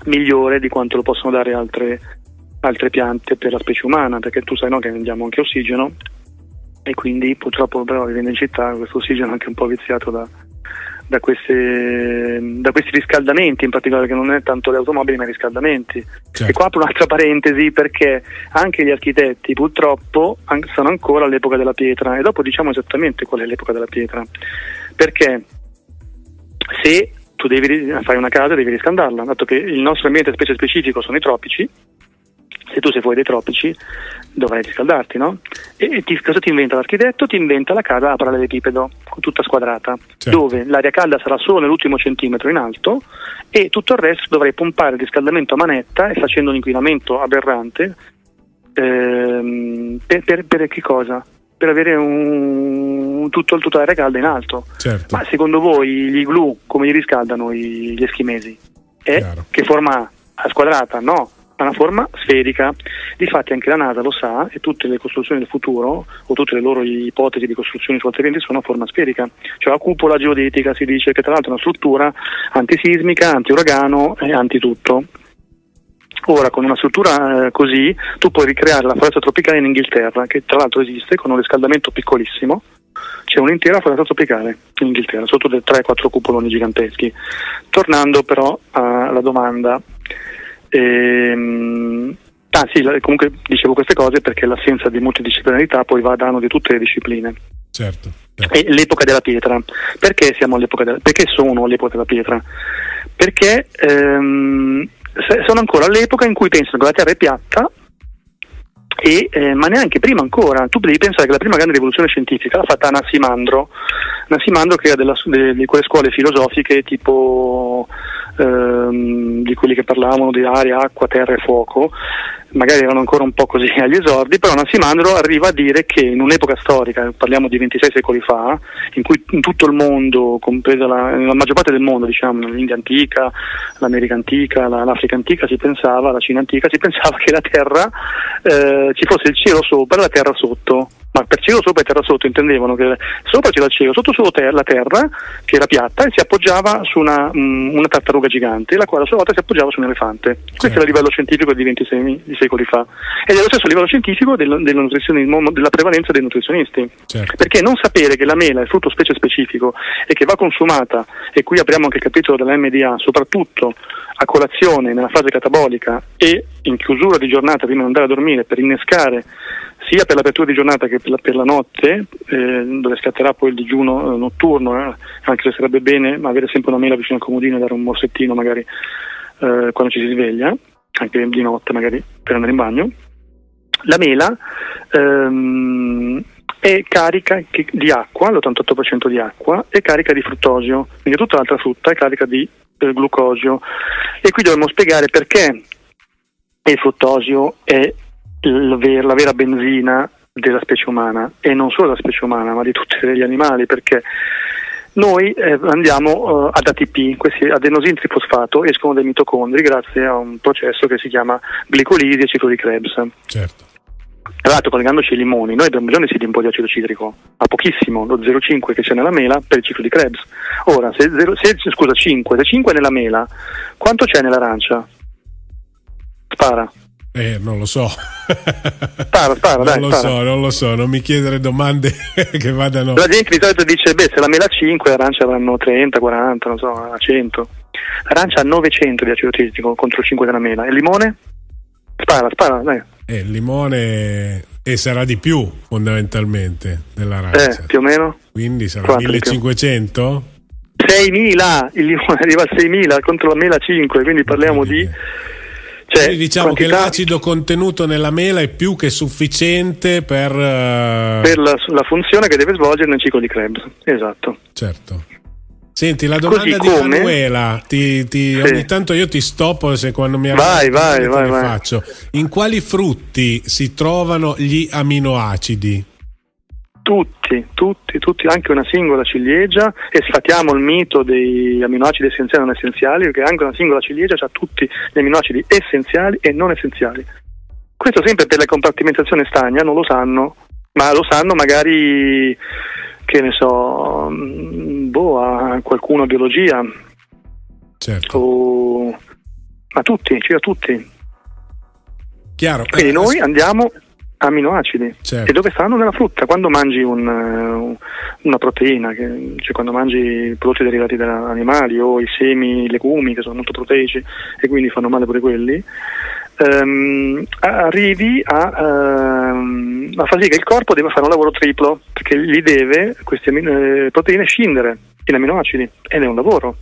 migliore di quanto lo possono dare altre, altre piante per la specie umana, perché tu sai no, che andiamo anche ossigeno e quindi purtroppo però vivendo in città questo ossigeno è anche un po' viziato da, da, queste, da, questi riscaldamenti, in particolare che non è tanto le automobili ma i riscaldamenti. Certo. E qua apro un'altra parentesi perché anche gli architetti purtroppo sono ancora all'epoca della pietra e dopo diciamo esattamente qual è l'epoca della pietra. Perché se tu devi fare una casa devi riscaldarla, dato che il nostro ambiente specie specifico sono i tropici, se tu sei fuori dai tropici dovrai riscaldarti, no? E ti, cosa ti inventa l'architetto? Ti inventa la casa a parallelepipedo, tutta squadrata, certo. dove l'aria calda sarà solo nell'ultimo centimetro in alto e tutto il resto dovrai pompare il riscaldamento a manetta e facendo un inquinamento aberrante. Ehm, per, per, per, che cosa? Per avere un, tutto, tutta l'aria calda in alto. Certo. Ma secondo voi gli igloo come li riscaldano gli eschimesi? Eh? Che forma ha? A squadrata? No, ha una forma sferica. Difatti anche la NASA lo sa e tutte le costruzioni del futuro o tutte le loro ipotesi di costruzioni su altri eventi sono a forma sferica. Cioè la cupola geodetica si dice che tra l'altro è una struttura antisismica, antiuragano e antitutto. Ora, con una struttura eh, così, tu puoi ricreare la foresta tropicale in Inghilterra, che tra l'altro esiste con un riscaldamento piccolissimo. C'è un'intera foresta tropicale in Inghilterra, sotto dei 3-4 cupoloni giganteschi. Tornando però alla domanda, Ehm, ah sì, comunque dicevo queste cose perché l'assenza di multidisciplinarità poi va a danno di tutte le discipline. Certo. certo. E l'epoca della pietra. Perché, siamo all'epoca della, perché sono all'epoca della pietra? Perché ehm, sono ancora all'epoca in cui pensano che la Terra è piatta e, eh, ma neanche prima ancora, tu devi pensare che la prima grande rivoluzione scientifica l'ha fatta Anasimandro, Anasimandro che era della, de, di quelle scuole filosofiche tipo ehm, di quelli che parlavano di aria, acqua, terra e fuoco, magari erano ancora un po' così [laughs] agli esordi, però Nassimandro arriva a dire che in un'epoca storica, parliamo di 26 secoli fa, in cui in tutto il mondo, compresa la, la maggior parte del mondo, diciamo, l'India antica, l'America antica, la, l'Africa antica, si pensava, la Cina antica, si [laughs] pensava che la Terra eh, ci fosse il cielo sopra e la Terra sotto ma per cielo sopra e terra sotto intendevano che sopra c'era il cielo, sotto solo ter- la terra che era piatta e si appoggiava su una, um, una tartaruga gigante, la quale a sua volta si appoggiava su un elefante. Questo certo. era il livello scientifico di 26 di secoli fa. Ed è lo stesso livello scientifico del, della prevalenza dei nutrizionisti. Certo. Perché non sapere che la mela è frutto specie specifico e che va consumata, e qui apriamo anche il capitolo della MDA, soprattutto a colazione nella fase catabolica e in chiusura di giornata prima di andare a dormire per innescare sia per l'apertura di giornata che per la, per la notte, eh, dove scatterà poi il digiuno eh, notturno, eh, anche se sarebbe bene avere sempre una mela vicino al comodino e dare un morsettino magari eh, quando ci si sveglia, anche di notte magari per andare in bagno. La mela ehm, è carica di acqua, l'88% di acqua, e carica di fruttosio, quindi tutta l'altra frutta è carica di eh, glucosio. E qui dovremmo spiegare perché il fruttosio è la vera benzina della specie umana e non solo della specie umana ma di tutti gli animali perché noi eh, andiamo uh, ad ATP, questi adenosin trifosfato escono dai mitocondri grazie a un processo che si chiama glicolisi e ciclo di Krebs. Certo. Tra l'altro collegandoci ai limoni, noi abbiamo bisogno di un po' di acido citrico, ma pochissimo, lo 0,5 che c'è nella mela per il ciclo di Krebs. Ora, se, 0, se scusa 5, se 5 è nella mela, quanto c'è nell'arancia? Spara. Eh, non lo so. Spara, spara, non dai, lo spara. so, non lo so, non mi chiedere domande [laughs] che vadano. La gente di solito dice, beh, se la mela 5, l'arancia avranno 30, 40, non so, 100. L'arancia ha 900 di acido citrico contro il 5 della mela. E il limone? Spara, spara, dai. Eh, il limone e sarà di più fondamentalmente dell'arancia. Eh, più o meno. Quindi sarà 1500? 6.000, il limone [laughs] arriva a 6.000 contro la mela 5, quindi parliamo di cioè, Quindi diciamo quantità... che l'acido contenuto nella mela è più che sufficiente per... Uh... Per la, la, funzione che deve svolgere nel ciclo di Krebs, esatto. Certo. Senti, la domanda Così di Manuela, ti, ti, sì. ogni tanto io ti stoppo se quando mi vai, vai, vai, vai. faccio. In quali frutti si trovano gli aminoacidi? Tutti, tutti, tutti, anche una singola ciliegia e sfatiamo il mito dei aminoacidi essenziali e non essenziali, perché anche una singola ciliegia ha tutti gli aminoacidi essenziali e non essenziali. Questo sempre per la compartimentazione stagna, non lo sanno, ma lo sanno magari, che ne so, mm, boh, a qualcuno a biologia. Certo. O... Ma tutti, ci da tutti. Chiaro. Quindi eh, noi andiamo aminoacidi. Certo. e dove stanno nella frutta? Quando mangi un, uh, una proteina che, cioè quando mangi prodotti derivati da animali o i semi, i legumi che sono molto proteici e quindi fanno male pure quelli um, arrivi a, um, a far sì che il corpo deve fare un lavoro triplo perché gli deve queste eh, proteine scindere in aminoacidi ed è un lavoro.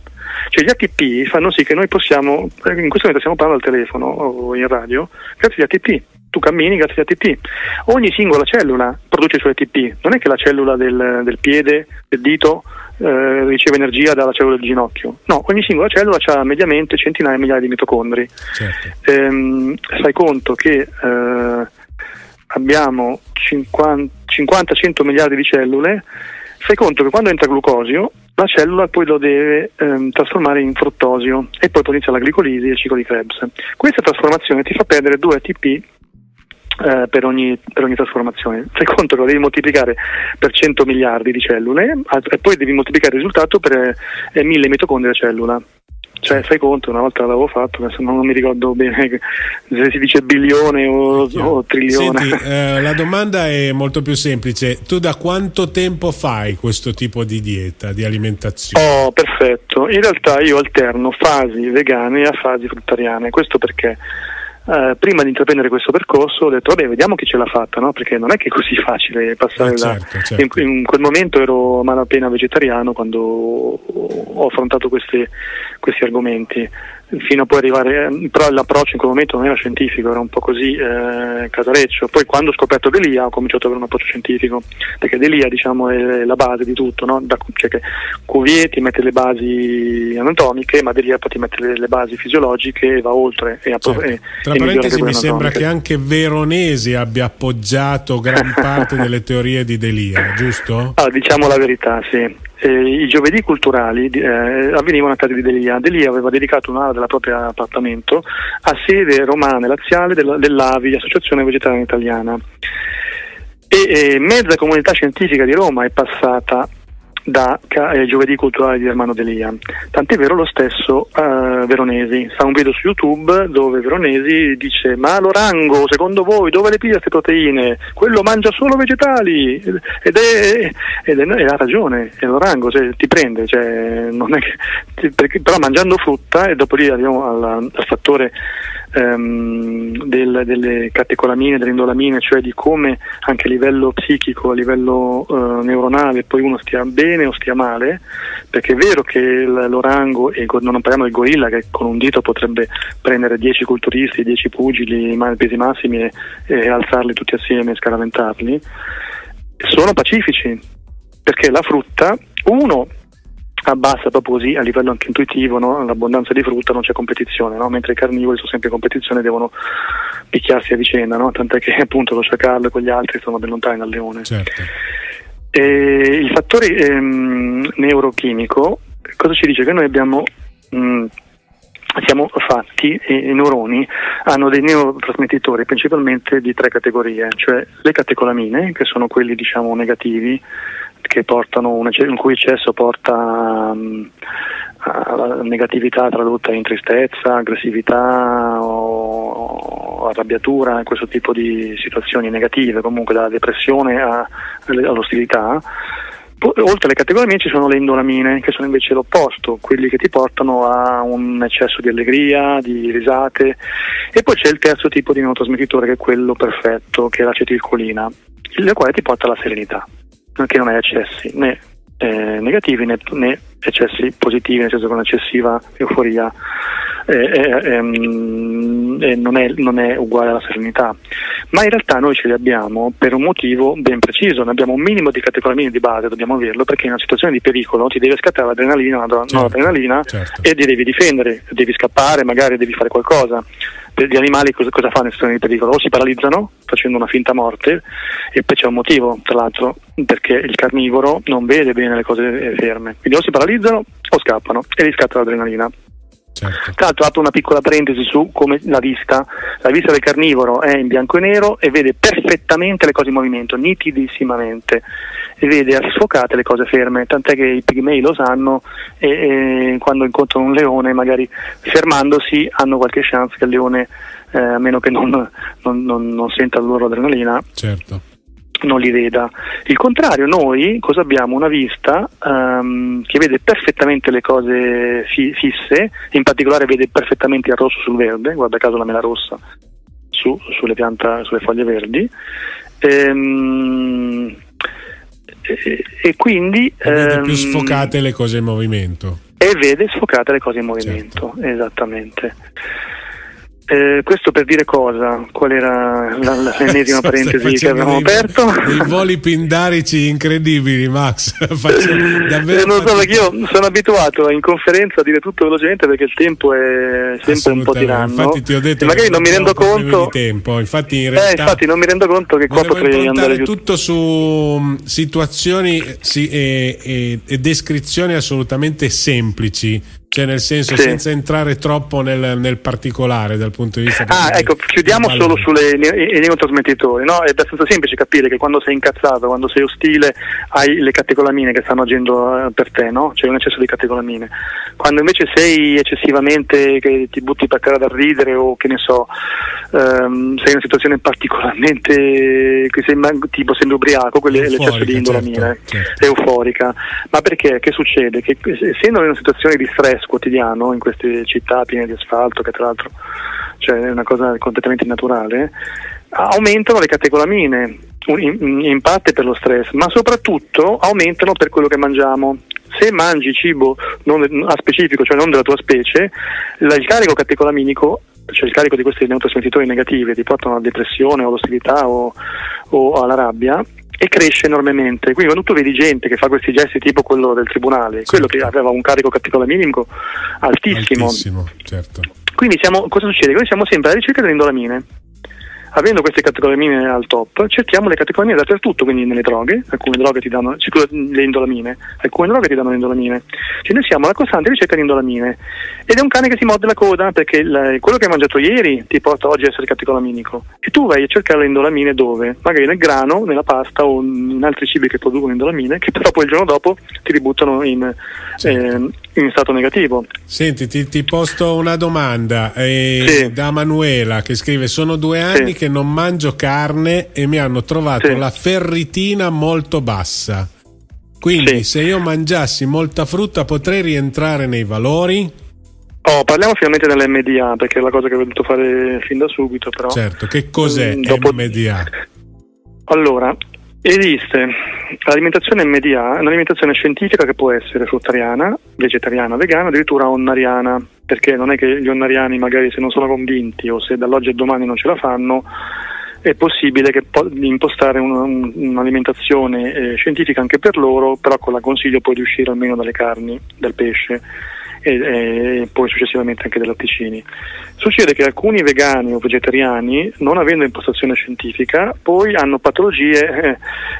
Cioè gli ATP fanno sì che noi possiamo, in questo momento stiamo parlando al telefono o in radio, grazie agli ATP tu cammini grazie a ATP. Ogni singola cellula produce i suoi ATP, non è che la cellula del, del piede, del dito, eh, riceve energia dalla cellula del ginocchio. No, ogni singola cellula ha mediamente centinaia di migliaia di mitocondri. Certo. Ehm, fai conto che eh, abbiamo 50-100 miliardi di cellule, fai conto che quando entra glucosio la cellula poi lo deve ehm, trasformare in fruttosio e poi inizia la glicolisi e il ciclo di Krebs. Questa trasformazione ti fa perdere due ATP eh, per, ogni, per, ogni, trasformazione. Fai conto che lo devi moltiplicare per 100 miliardi di cellule e poi devi moltiplicare il risultato per eh, 1000 mitocondri a cellula. Cioè, fai conto, una volta l'avevo fatto, adesso non mi ricordo bene se si dice bilione o, o trilione. Senti, [laughs] eh, la domanda è molto più semplice. Tu da quanto tempo fai questo tipo di dieta, di alimentazione? Oh, perfetto. In realtà io alterno fasi vegane a fasi fruttariane. Questo perché eh, prima di intraprendere questo percorso ho detto vabbè vediamo chi ce l'ha fatta, no? perché non è che è così facile passare Eh, da... certo, certo. In, in quel momento ero malapena vegetariano quando ho affrontato queste- questi argomenti fino a poi arrivare, eh, però l'approccio in quel momento non era scientifico, era un po' così eh, casareccio. Poi quando ho scoperto Delia ho cominciato ad avere un approccio scientifico, perché Delia diciamo è la base di tutto, no? Da- cioè che Cuvier ti mette le basi anatomiche, ma Delia poi ti mette le, le basi fisiologiche e va oltre. E Certo. e- Tra e parentesi, mi sembra che anche Veronesi abbia appoggiato gran [laughs] parte delle teorie di Delia, giusto? Ah, diciamo la verità, sì. Eh, I giovedì culturali eh, avvenivano a casa di Delia. Delia aveva dedicato un'area del proprio appartamento a sede romana e laziale della- dell'AVI, Associazione Vegetariana Italiana. E eh, mezza comunità scientifica di Roma è passata da eh, giovedì culturali di Ermano Delia. Tant'è vero lo stesso eh, Veronesi. Sta un video su YouTube dove Veronesi dice: Ma Lorango, secondo voi dove le piglia queste proteine? Quello mangia solo vegetali ed è, ed è- e ha ragione, è Lorango, cioè, ti prende, cioè, che- perché- però mangiando frutta e dopo lì arriviamo al, al fattore ehm, del- delle catecolamine, delle indolamine, cioè di come anche a livello psichico, a livello eh, neuronale, poi uno stia bene o stia male, perché è vero che l'orango, e non parliamo del gorilla che con un dito potrebbe prendere 10 culturisti, 10 pugili, ma- pesi massimi e, e alzarli tutti assieme e scaraventarli, sono pacifici, perché la frutta, uno, abbassa proprio così a livello anche intuitivo no? l'abbondanza di frutta non c'è competizione no? mentre i carnivori sono sempre in competizione devono picchiarsi a vicenda no? tant'è che [laughs] appunto lo sciacallo e quegli altri sono ben lontani dal leone Certo. e il fattore ehm, neurochimico cosa ci dice? Che noi abbiamo mh, siamo fatti e i neuroni hanno dei neurotrasmettitori principalmente di tre categorie, cioè le catecolamine, che sono quelli diciamo negativi, portano in cui eccesso porta mm, alla negatività tradotta in tristezza, aggressività o arrabbiatura, questo tipo di situazioni negative, comunque dalla depressione a- all'ostilità. Oltre alle categorie ci sono le indolamine, che sono invece l'opposto, quelli che ti portano a un eccesso di allegria, di risate. E poi c'è il terzo tipo di neurotrasmettitore, che è quello perfetto, che è l'acetilcolina, il quale ti porta alla serenità, che non hai eccessi né eh, negativi né, né eccessi positivi, nel senso che un'eccessiva euforia eh, eh, ehm, eh, non, è, non è uguale alla serenità. Ma in realtà noi ce li abbiamo per un motivo ben preciso, ne abbiamo un minimo di catecolamine di base, dobbiamo averlo, perché in una situazione di pericolo ti deve scattare l'adrenalina, la Certo, noradrenalina certo. e ti devi difendere, devi scappare, magari devi fare qualcosa. Gli animali cosa, cosa fanno in situazioni di pericolo? O si paralizzano facendo una finta morte e poi c'è un motivo, tra l'altro, perché il carnivoro non vede bene le cose ferme. Quindi o si paralizzano o scappano e gli scatta l'adrenalina. Certo. Tra l'altro apro una piccola parentesi su come la vista, la vista del carnivoro è in bianco e nero e vede perfettamente le cose in movimento, nitidissimamente, e vede a sfocate le cose ferme, tant'è che i pigmei lo sanno e, e quando incontrano un leone magari fermandosi hanno qualche chance che il leone, eh, a meno che non, non- non- non senta la loro adrenalina, certo. Non li veda. Il contrario, noi cosa abbiamo? Una vista ehm, che vede perfettamente le cose fi- fisse, in particolare vede perfettamente il rosso sul verde, guarda caso la mela rossa su- sulle, pianta, sulle foglie verdi. Ehm, e, e quindi E vede più ehm, sfocate le cose in movimento. e vede sfocate le cose in movimento, esattamente. Eh, questo per dire cosa? Qual era la, l'ennesima [laughs] parentesi che avevamo dei- aperto? Dei voli pindarici incredibili, Max. [laughs] Eh, non so perché io sono abituato in conferenza a dire tutto velocemente perché il tempo è sempre un po' tiranno Infatti ti ho detto e magari che non mi rendo conto di tempo. Infatti in eh, realtà infatti non mi rendo conto che qua potrei andare giù tutto su mm, situazioni sì, e, e- e descrizioni assolutamente semplici, cioè nel senso Sì. senza entrare troppo nel, nel particolare dal punto di vista Ah, ecco, di- chiudiamo di solo valore. sulle ne- i neurotrasmettitori, no? È abbastanza semplice capire che quando sei incazzato, quando sei ostile, hai le catecolamine che stanno agendo eh, per te, no? C'è un eccesso di catecolamine. Quando invece sei eccessivamente che ti butti per terra da ridere o che ne so, ehm, sei in una situazione particolarmente che sei tipo sembri ubriaco, quello è l'eccesso di indolamine, certo, certo. euforica. Ma perché? Che succede? Che essendo in una situazione di stress quotidiano, in queste città piene di asfalto, che tra l'altro cioè è una cosa completamente naturale, aumentano le catecolamine, in, in parte per lo stress, ma soprattutto aumentano per quello che mangiamo. Se mangi cibo non, a specifico, cioè non della tua specie, il carico catecolaminico cioè il carico di questi neurotrasmettitori negativi ti portano alla depressione o all'ostilità o, o alla rabbia e cresce enormemente. Quindi quando tu vedi gente che fa questi gesti tipo quello del tribunale, certo. quello che aveva un carico catecolaminico altissimo, altissimo certo. quindi siamo, cosa succede? Noi siamo sempre alla ricerca delle indolamine avendo queste catecolamine al top, cerchiamo le catecolamine dappertutto, quindi nelle droghe, alcune droghe ti danno le indolamine, alcune droghe ti danno le indolamine. Cioè noi siamo alla costante ricerca di indolamine ed è un cane che si morde la coda perché quello che hai mangiato ieri ti porta oggi a essere catecolaminico e tu vai a cercare le indolamine dove? Magari nel grano, nella pasta o in altri cibi che producono indolamine che però poi il giorno dopo ti ributtano in, eh, in stato negativo. Senti, ti, ti posto una domanda eh, sì. da Manuela che scrive: Sono due anni sì. Che non mangio carne e mi hanno trovato sì. la ferritina molto bassa. Quindi, se io mangiassi molta frutta, potrei rientrare nei valori? Oh, parliamo finalmente dell'MDA perché è la cosa che ho voluto fare fin da subito. Però. Certo, che cos'è mm, dopo... MDA? Allora, Esiste l'alimentazione MDA, un'alimentazione scientifica che può essere fruttariana, vegetariana, vegana, addirittura onnariana, perché non è che gli onnariani magari se non sono convinti o se dall'oggi al domani non ce la fanno, è possibile po- impostare un, un, un'alimentazione eh, scientifica anche per loro, però con la consiglio poi di uscire almeno dalle carni, dal pesce e, e, poi successivamente anche dei latticini. Succede che alcuni vegani o vegetariani, non avendo impostazione scientifica, poi hanno patologie eh,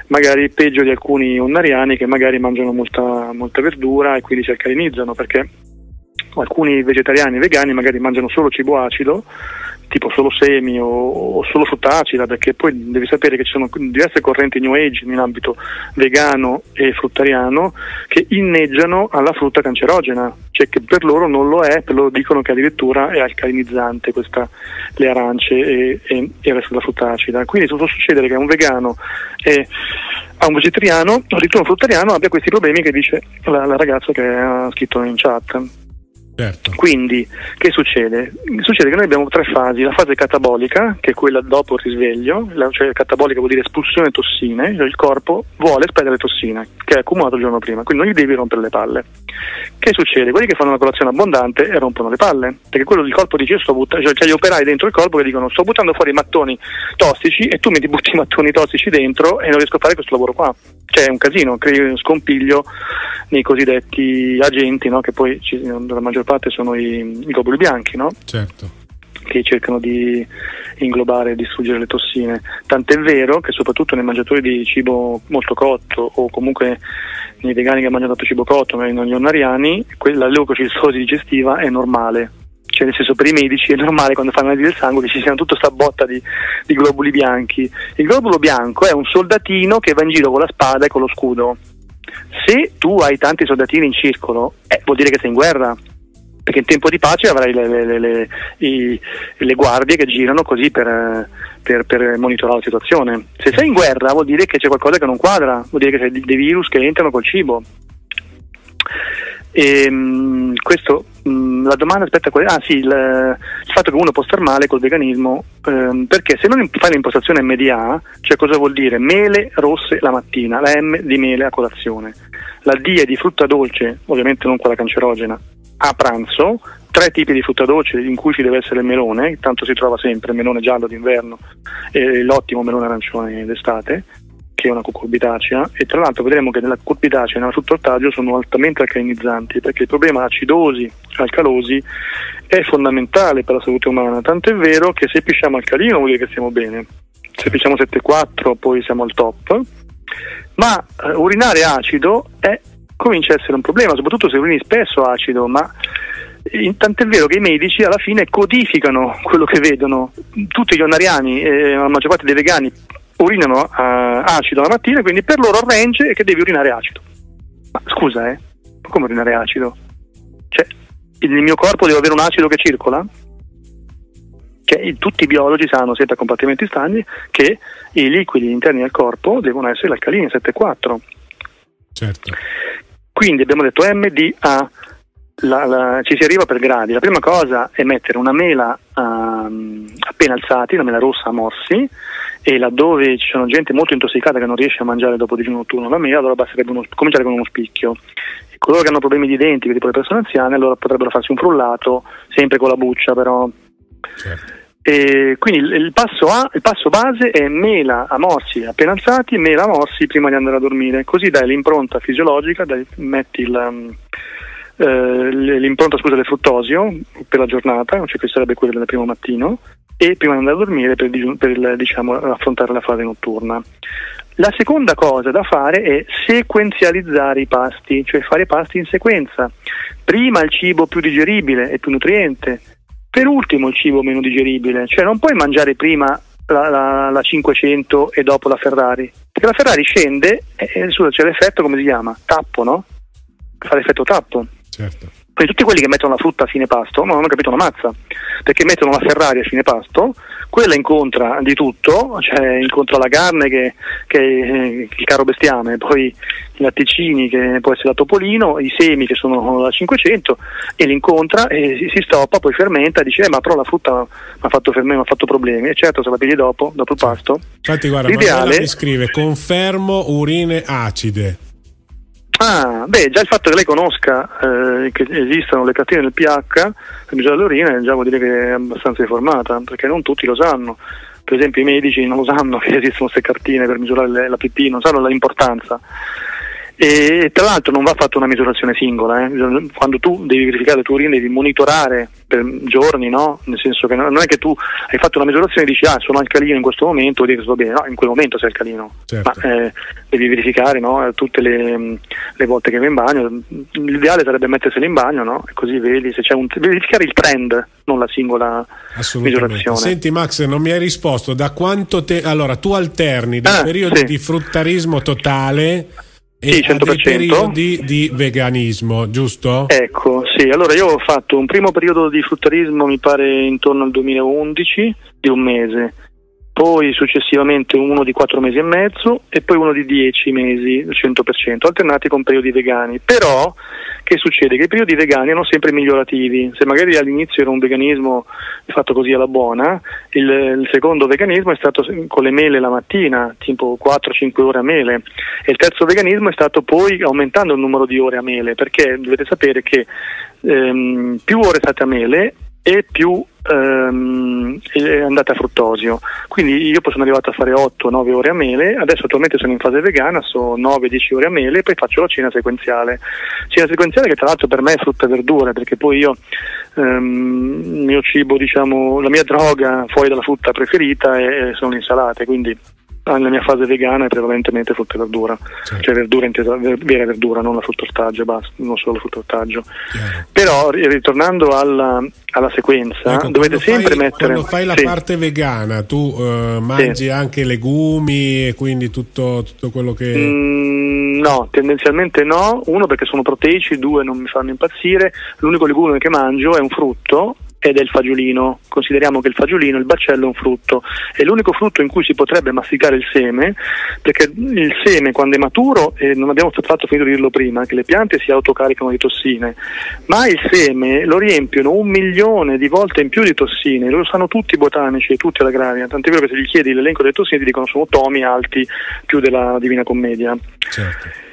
magari peggio di alcuni onnariani che magari mangiano molta, molta verdura e quindi si alcalinizzano perché alcuni vegetariani e vegani magari mangiano solo cibo acido tipo solo semi o, o solo frutta acida, perché poi devi sapere che ci sono diverse correnti New Age in ambito vegano e fruttariano che inneggiano alla frutta cancerogena, cioè che per loro non lo è, per loro dicono che addirittura è alcalinizzante questa, le arance e, e, e il resto della frutta acida. Quindi può succedere che un vegano e a un vegetariano, addirittura un fruttariano abbia questi problemi che dice la, la ragazza che ha scritto in chat. Certo. Quindi, che succede? Succede che noi abbiamo tre fasi, la fase catabolica, che è quella dopo il risveglio, la, cioè catabolica vuol dire espulsione tossine, cioè il corpo vuole espellere tossine che è accumulato il giorno prima, quindi non gli devi rompere le palle. Che succede? Quelli che fanno una colazione abbondante e rompono le palle, perché quello il corpo dice sto buttando, cioè, c'è gli operai dentro il corpo che dicono sto buttando fuori i mattoni tossici e tu mi butti i mattoni tossici dentro e non riesco a fare questo lavoro qua. Cioè è un casino, crei un scompiglio nei cosiddetti agenti, no? che poi ci, la maggior parte sono i, i globuli bianchi, no? Certo che cercano di inglobare e distruggere le tossine. Tant'è vero che soprattutto nei mangiatori di cibo molto cotto o comunque nei vegani che mangiano tanto cibo cotto, ma non gli onnariani, la leucocistosi digestiva è normale. Cioè nel senso per i medici è normale quando fanno analisi del sangue che ci sia tutta questa botta di, di globuli bianchi. Il globulo bianco è un soldatino che va in giro con la spada e con lo scudo. Se tu hai tanti soldatini in circolo, eh, vuol dire che sei in guerra, perché in tempo di pace avrai le, le, le, i, le guardie che girano così per, per, per, monitorare la situazione. Se sei in guerra vuol dire che c'è qualcosa che non quadra, vuol dire che c'è dei virus che entrano col cibo. E, ehm, questo, mh, la domanda aspetta quella, ah sì, il, il, fatto che uno può star male col veganismo, ehm, perché se non fai l'impostazione MDA, cioè cosa vuol dire? Mele rosse la mattina, la M di mele a colazione, la D è di frutta dolce, ovviamente non quella cancerogena, a pranzo, tre tipi di frutta dolce in cui ci deve essere il melone, tanto si trova sempre il melone giallo d'inverno e l'ottimo melone arancione d'estate, che è una cucurbitacea, e tra l'altro vedremo che nella cucurbitacea e nella frutta ortaggio sono altamente alcalinizzanti, perché il problema acidosi, alcalosi è fondamentale per la salute umana, tanto è vero che se pisciamo alcalino vuol dire che stiamo bene, se pisciamo 7,4 poi siamo al top, ma eh, urinare acido è comincia a essere un problema, soprattutto se urini spesso acido, ma Tant'è vero che i medici alla fine codificano quello che vedono. Tutti gli onariani, eh, la maggior parte dei vegani, urinano uh, acido la mattina, quindi per loro il range che devi urinare acido. Ma scusa, eh? Come urinare acido? Cioè, nel mio corpo deve avere un acido che circola? Che tutti i biologi sanno, sempre a compartimenti stagni, che i liquidi interni al corpo devono essere l'alcalina 7,4. Certo. Quindi abbiamo detto MDA, la, la, ci si arriva per gradi. La prima cosa è mettere una mela um, appena alzati, la mela rossa a morsi, e laddove ci sono gente molto intossicata che non riesce a mangiare dopo digiuno notturno la mela, allora basterebbe uno, cominciare con uno spicchio. E coloro che hanno problemi di denti, tipo le persone anziane, allora potrebbero farsi un frullato, sempre con la buccia però. Certo. E quindi il, passo A, il passo base è mela a morsi appena alzati, mela a morsi prima di andare a dormire, così dai l'impronta fisiologica, dai, metti il, um, eh, l'impronta scusa del fruttosio per la giornata, cioè questo sarebbe quello del primo mattino, e prima di andare a dormire per, per diciamo, affrontare la fase notturna. La seconda cosa da fare è sequenzializzare i pasti, cioè fare i pasti in sequenza. Prima il cibo più digeribile e più nutriente, per ultimo il cibo meno digeribile, cioè non puoi mangiare prima la, la, la 500 e dopo la Ferrari, perché la Ferrari scende e, e c'è l'effetto, come si chiama? Tappo, no? Fa l'effetto tappo. Certo. Quindi tutti quelli che mettono la frutta a fine pasto non hanno capito una mazza, perché mettono la Ferrari a fine pasto, quella incontra di tutto, cioè incontra la carne che, che è il caro bestiame, poi i latticini che può essere la topolino, i semi che sono da 500 e li incontra e si stoppa, poi fermenta e dice eh, ma però la frutta mi ha fatto fermare, mi ha fatto problemi e certo se la pigli dopo, dopo il pasto. Infatti guarda, l'ideale... mi scrive confermo urine acide. Ah, beh, già il fatto che lei conosca eh, che esistono le cartine del pH misurare l'urina già vuol dire che è abbastanza informata, perché non tutti lo sanno. Per esempio i medici non lo sanno [laughs] che esistono queste cartine per misurare la pipì, non sanno l'importanza. E tra l'altro non va fatta una misurazione singola, eh. quando tu devi verificare le tue urine devi monitorare per giorni, no? nel senso che non è che tu hai fatto una misurazione e dici ah sono alcalino in questo momento, vuol dire che sto bene, no, in quel momento sei alcalino, certo. ma eh, devi verificare no? tutte le, le, volte che vai in bagno, l'ideale sarebbe metterseli in bagno no? e così vedi se c'è un... verificare il trend, non la singola misurazione. Senti Max, non mi hai risposto, da quanto te... allora tu alterni dal ah, periodo sì. di fruttarismo totale e sì, 100%. periodi di veganismo, giusto? Ecco, sì, allora io ho fatto un primo periodo di fruttarismo, mi pare intorno al 2011, di un mese, poi successivamente uno di 4 mesi e mezzo e poi uno di 10 mesi, 100%, alternati con periodi vegani. Però che succede? Che i periodi vegani erano sempre migliorativi. Se magari all'inizio era un veganismo fatto così alla buona, il, il secondo veganismo è stato con le mele la mattina, tipo 4-5 ore a mele, e il terzo veganismo è stato poi aumentando il numero di ore a mele, perché dovete sapere che ehm, più ore state a mele e più ehm, è andata a fruttosio. Quindi io sono arrivato a fare 8-9 ore a mele, adesso attualmente sono in fase vegana, sono 9-10 ore a mele e poi faccio la cena sequenziale. Cena sequenziale che tra l'altro per me è frutta e verdura, perché poi io ehm, il mio cibo, diciamo, la mia droga fuori dalla frutta preferita è, sono le insalate, quindi nella mia fase vegana è prevalentemente frutta e verdura, certo. cioè verdura intesa vera verdura, non la frutta ortaggio, basta, non solo la frutta ortaggio. Chiaro. Però ritornando alla, alla sequenza, ecco, dovete sempre fai, mettere. Quando fai la sì. parte vegana, tu uh, mangi sì. anche legumi e quindi tutto, tutto quello che. Mm, no, tendenzialmente no. Uno perché sono proteici, due non mi fanno impazzire. L'unico legume che mangio è un frutto ed è il fagiolino. Consideriamo che il fagiolino, il baccello è un frutto, è l'unico frutto in cui si potrebbe masticare il seme, perché il seme quando è maturo, e non abbiamo fatto finito di dirlo prima, che le piante si autocaricano di tossine, ma il seme lo riempiono un milione di volte in più di tossine, lo sanno tutti i botanici e tutti alla gravia, tant'è vero che se gli chiedi l'elenco delle tossine ti dicono sono tomi alti più della Divina Commedia. Certo.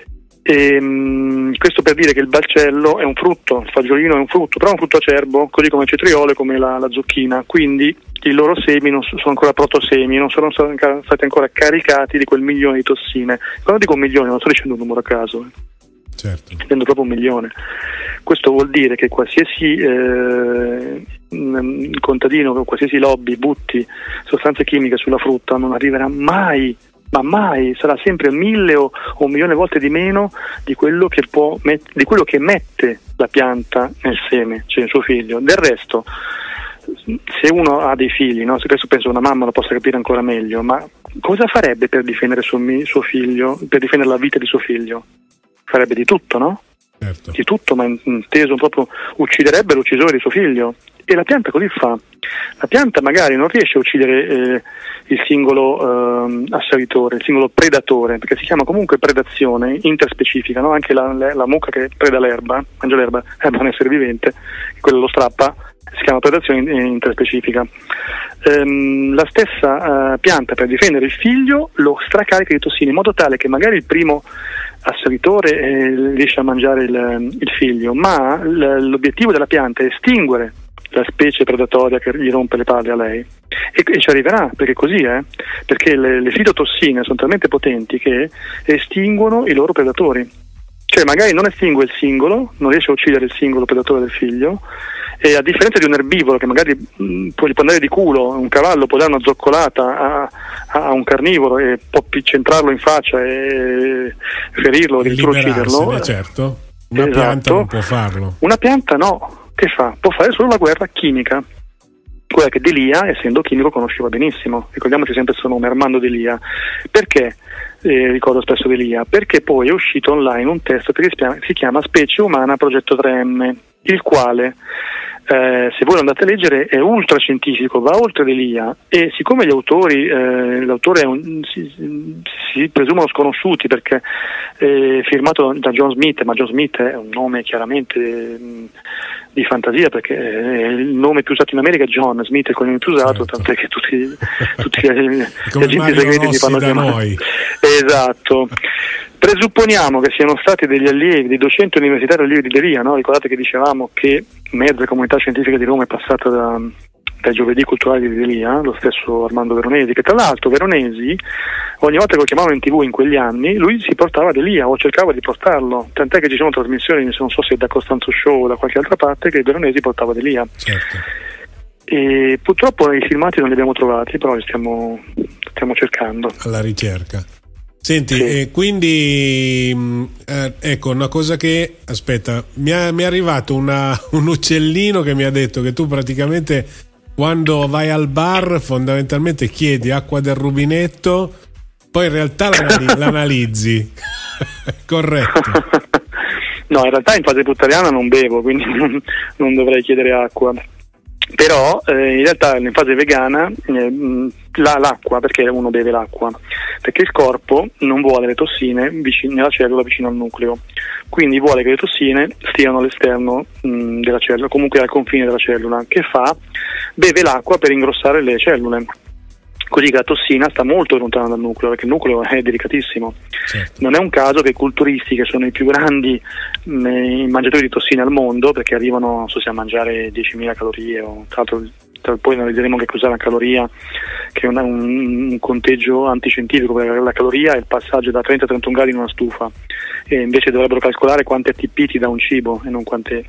E, ehm, questo per dire che il balcello è un frutto, il fagiolino è un frutto, però è un frutto acerbo, così come il cetriolo e come la, la, zucchina, quindi i loro semi non sono ancora protosemi, non sono stati ancora caricati di quel milione di tossine. Quando dico un milione non sto dicendo un numero a caso, eh. certo. intendo proprio un milione. Questo vuol dire che qualsiasi eh, contadino, qualsiasi lobby butti sostanze chimiche sulla frutta non arriverà mai ma mai sarà sempre mille o, o un milione volte di meno di quello, met- di quello che mette la pianta nel seme, cioè il suo figlio. Del resto, se uno ha dei figli, no? questo penso una mamma lo possa capire ancora meglio, ma cosa farebbe per difendere suo, suo figlio, per difendere la vita di suo figlio? Farebbe di tutto, no? Certo. Di tutto, ma inteso proprio ucciderebbe l'uccisore di suo figlio. E la pianta così fa. La pianta magari non riesce a uccidere eh, il singolo eh, assalitore, il singolo predatore, perché si chiama comunque predazione interspecifica, no? anche la, la, la, mucca che preda l'erba, mangia l'erba, è un essere vivente, quello lo strappa, si chiama predazione interspecifica. Ehm, la stessa uh, pianta per difendere il figlio lo stracarica di tossine in modo tale che magari il primo assalitore eh, riesce a mangiare il, il figlio, ma l- l'obiettivo della pianta è estinguere la specie predatoria che gli rompe le palle a lei. E, e ci arriverà, perché così è, perché le, le fitotossine sono talmente potenti che estinguono i loro predatori. Cioè magari non estingue il singolo, non riesce a uccidere il singolo predatore del figlio, e a differenza di un erbivoro che magari mh, può, può andare di culo, un cavallo può dare una zoccolata a, a un carnivoro e può centrarlo in faccia e ferirlo, addirittura ucciderlo. Certo. Una esatto. pianta non può farlo. Una pianta no, che fa? Può fare solo la guerra chimica, quella che Delia, essendo chimico, conosceva benissimo. Ricordiamoci sempre il suo nome, Armando Delia. Perché eh, ricordo spesso Delia? Perché poi è uscito online un testo che si chiama Specie Umana Progetto 3M, il quale eh, se voi lo andate a leggere è ultra scientifico, va oltre Delia e siccome gli autori, eh, l'autore un, si, si, presumono sconosciuti perché è firmato da John Smith, ma John Smith è un nome chiaramente mh, di fantasia perché il nome più usato in America è John Smith, è il cognome più usato, certo. tant'è che tutti, [laughs] tutti gli, agenti segreti si fanno chiamare. Esatto. Presupponiamo che siano stati degli allievi, dei docenti universitari allievi di Delia, no? ricordate che dicevamo che mezza comunità scientifica di Roma è passata da, dai giovedì culturali di Delia, lo stesso Armando Veronesi, che tra l'altro Veronesi ogni volta che lo chiamavano in tv in quegli anni, lui si portava Delia o cercava di portarlo, tant'è che ci sono trasmissioni, non so se da Costanzo Show o da qualche altra parte, che Veronesi portava Delia. Certo. E purtroppo i filmati non li abbiamo trovati, però li stiamo, stiamo cercando. Alla ricerca. Senti, sì. e quindi mm, eh, ecco una cosa che aspetta, mi, è, mi è arrivato una, [laughs] un uccellino che mi ha detto che tu praticamente quando vai al bar fondamentalmente chiedi acqua del rubinetto, poi in realtà [laughs] l'analizzi. [laughs] Corretto. No, in realtà in fase puttariana non bevo, quindi non, non dovrei chiedere acqua però eh, in realtà in fase vegana eh, la, l'acqua, perché uno beve l'acqua? Perché il corpo non vuole le tossine vicino, nella cellula vicino al nucleo, quindi vuole che le tossine stiano all'esterno mh, della cellula, comunque al confine della cellula. Che fa? Beve l'acqua per ingrossare le cellule così che la tossina sta molto lontana dal nucleo, perché il nucleo è delicatissimo. Certo. Non è un caso che i culturisti, che sono i più grandi mh, mm, mangiatori di tossine al mondo, perché arrivano so, a mangiare 10.000 calorie, o, tra l'altro poi analizzeremo che cos'è la caloria, che è un, un, conteggio antiscientifico, perché la caloria è il passaggio da 30 a 31 gradi in una stufa, e invece dovrebbero calcolare quante ATP ti dà un cibo e non quante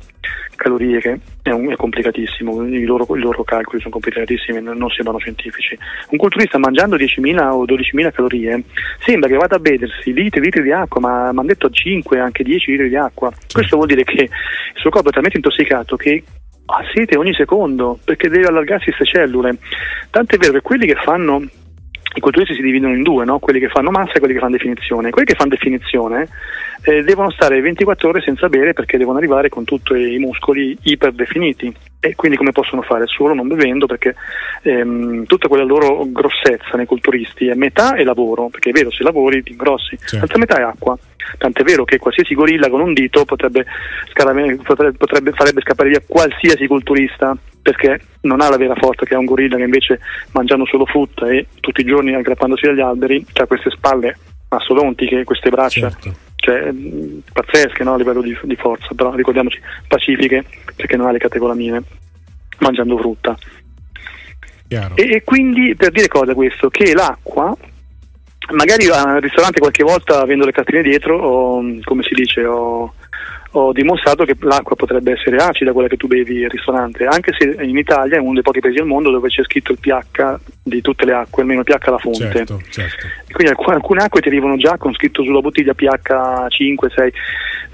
calorie, che è, un, è complicatissimo, I loro, I loro, calcoli sono complicatissimi, non sembrano scientifici. Un culturista mangiando 10.000 o 12.000 calorie sembra che vada a bedersi litri e litri di acqua, ma mi hanno detto 5, anche 10 litri di acqua. Questo vuol dire che il suo corpo è talmente intossicato che ha sete ogni secondo perché deve allargarsi queste cellule. Tant'è vero che quelli che fanno i culturisti si dividono in due, no? quelli che fanno massa e quelli che fanno definizione. Quelli che fanno definizione eh, devono stare 24 ore senza bere perché devono arrivare con tutti i muscoli iperdefiniti e quindi come possono fare? Solo non bevendo perché ehm, tutta quella loro grossezza nei culturisti è metà è lavoro, perché è vero se lavori ti ingrossi, certo. l'altra metà è acqua. Tant'è vero che qualsiasi gorilla con un dito potrebbe, potrebbe, potrebbe farebbe scappare via qualsiasi culturista perché non ha la vera forza che ha un gorilla che invece mangiando solo frutta e tutti i giorni aggrappandosi agli alberi ha queste spalle mastodontiche, queste braccia. Certo cioè, pazzesche no? a livello di, di, forza, però ricordiamoci pacifiche perché non ha le categolamine mangiando frutta. E, e, quindi per dire cosa questo? Che l'acqua, magari al ristorante qualche volta avendo le cartine dietro, o come si dice, o ho dimostrato che l'acqua potrebbe essere acida, quella che tu bevi al ristorante, anche se in Italia è uno dei pochi paesi al mondo dove c'è scritto il pH di tutte le acque, almeno il pH alla fonte. Certo, certo. Quindi alcune, alcune acque ti arrivano già con scritto sulla bottiglia pH 5, 6,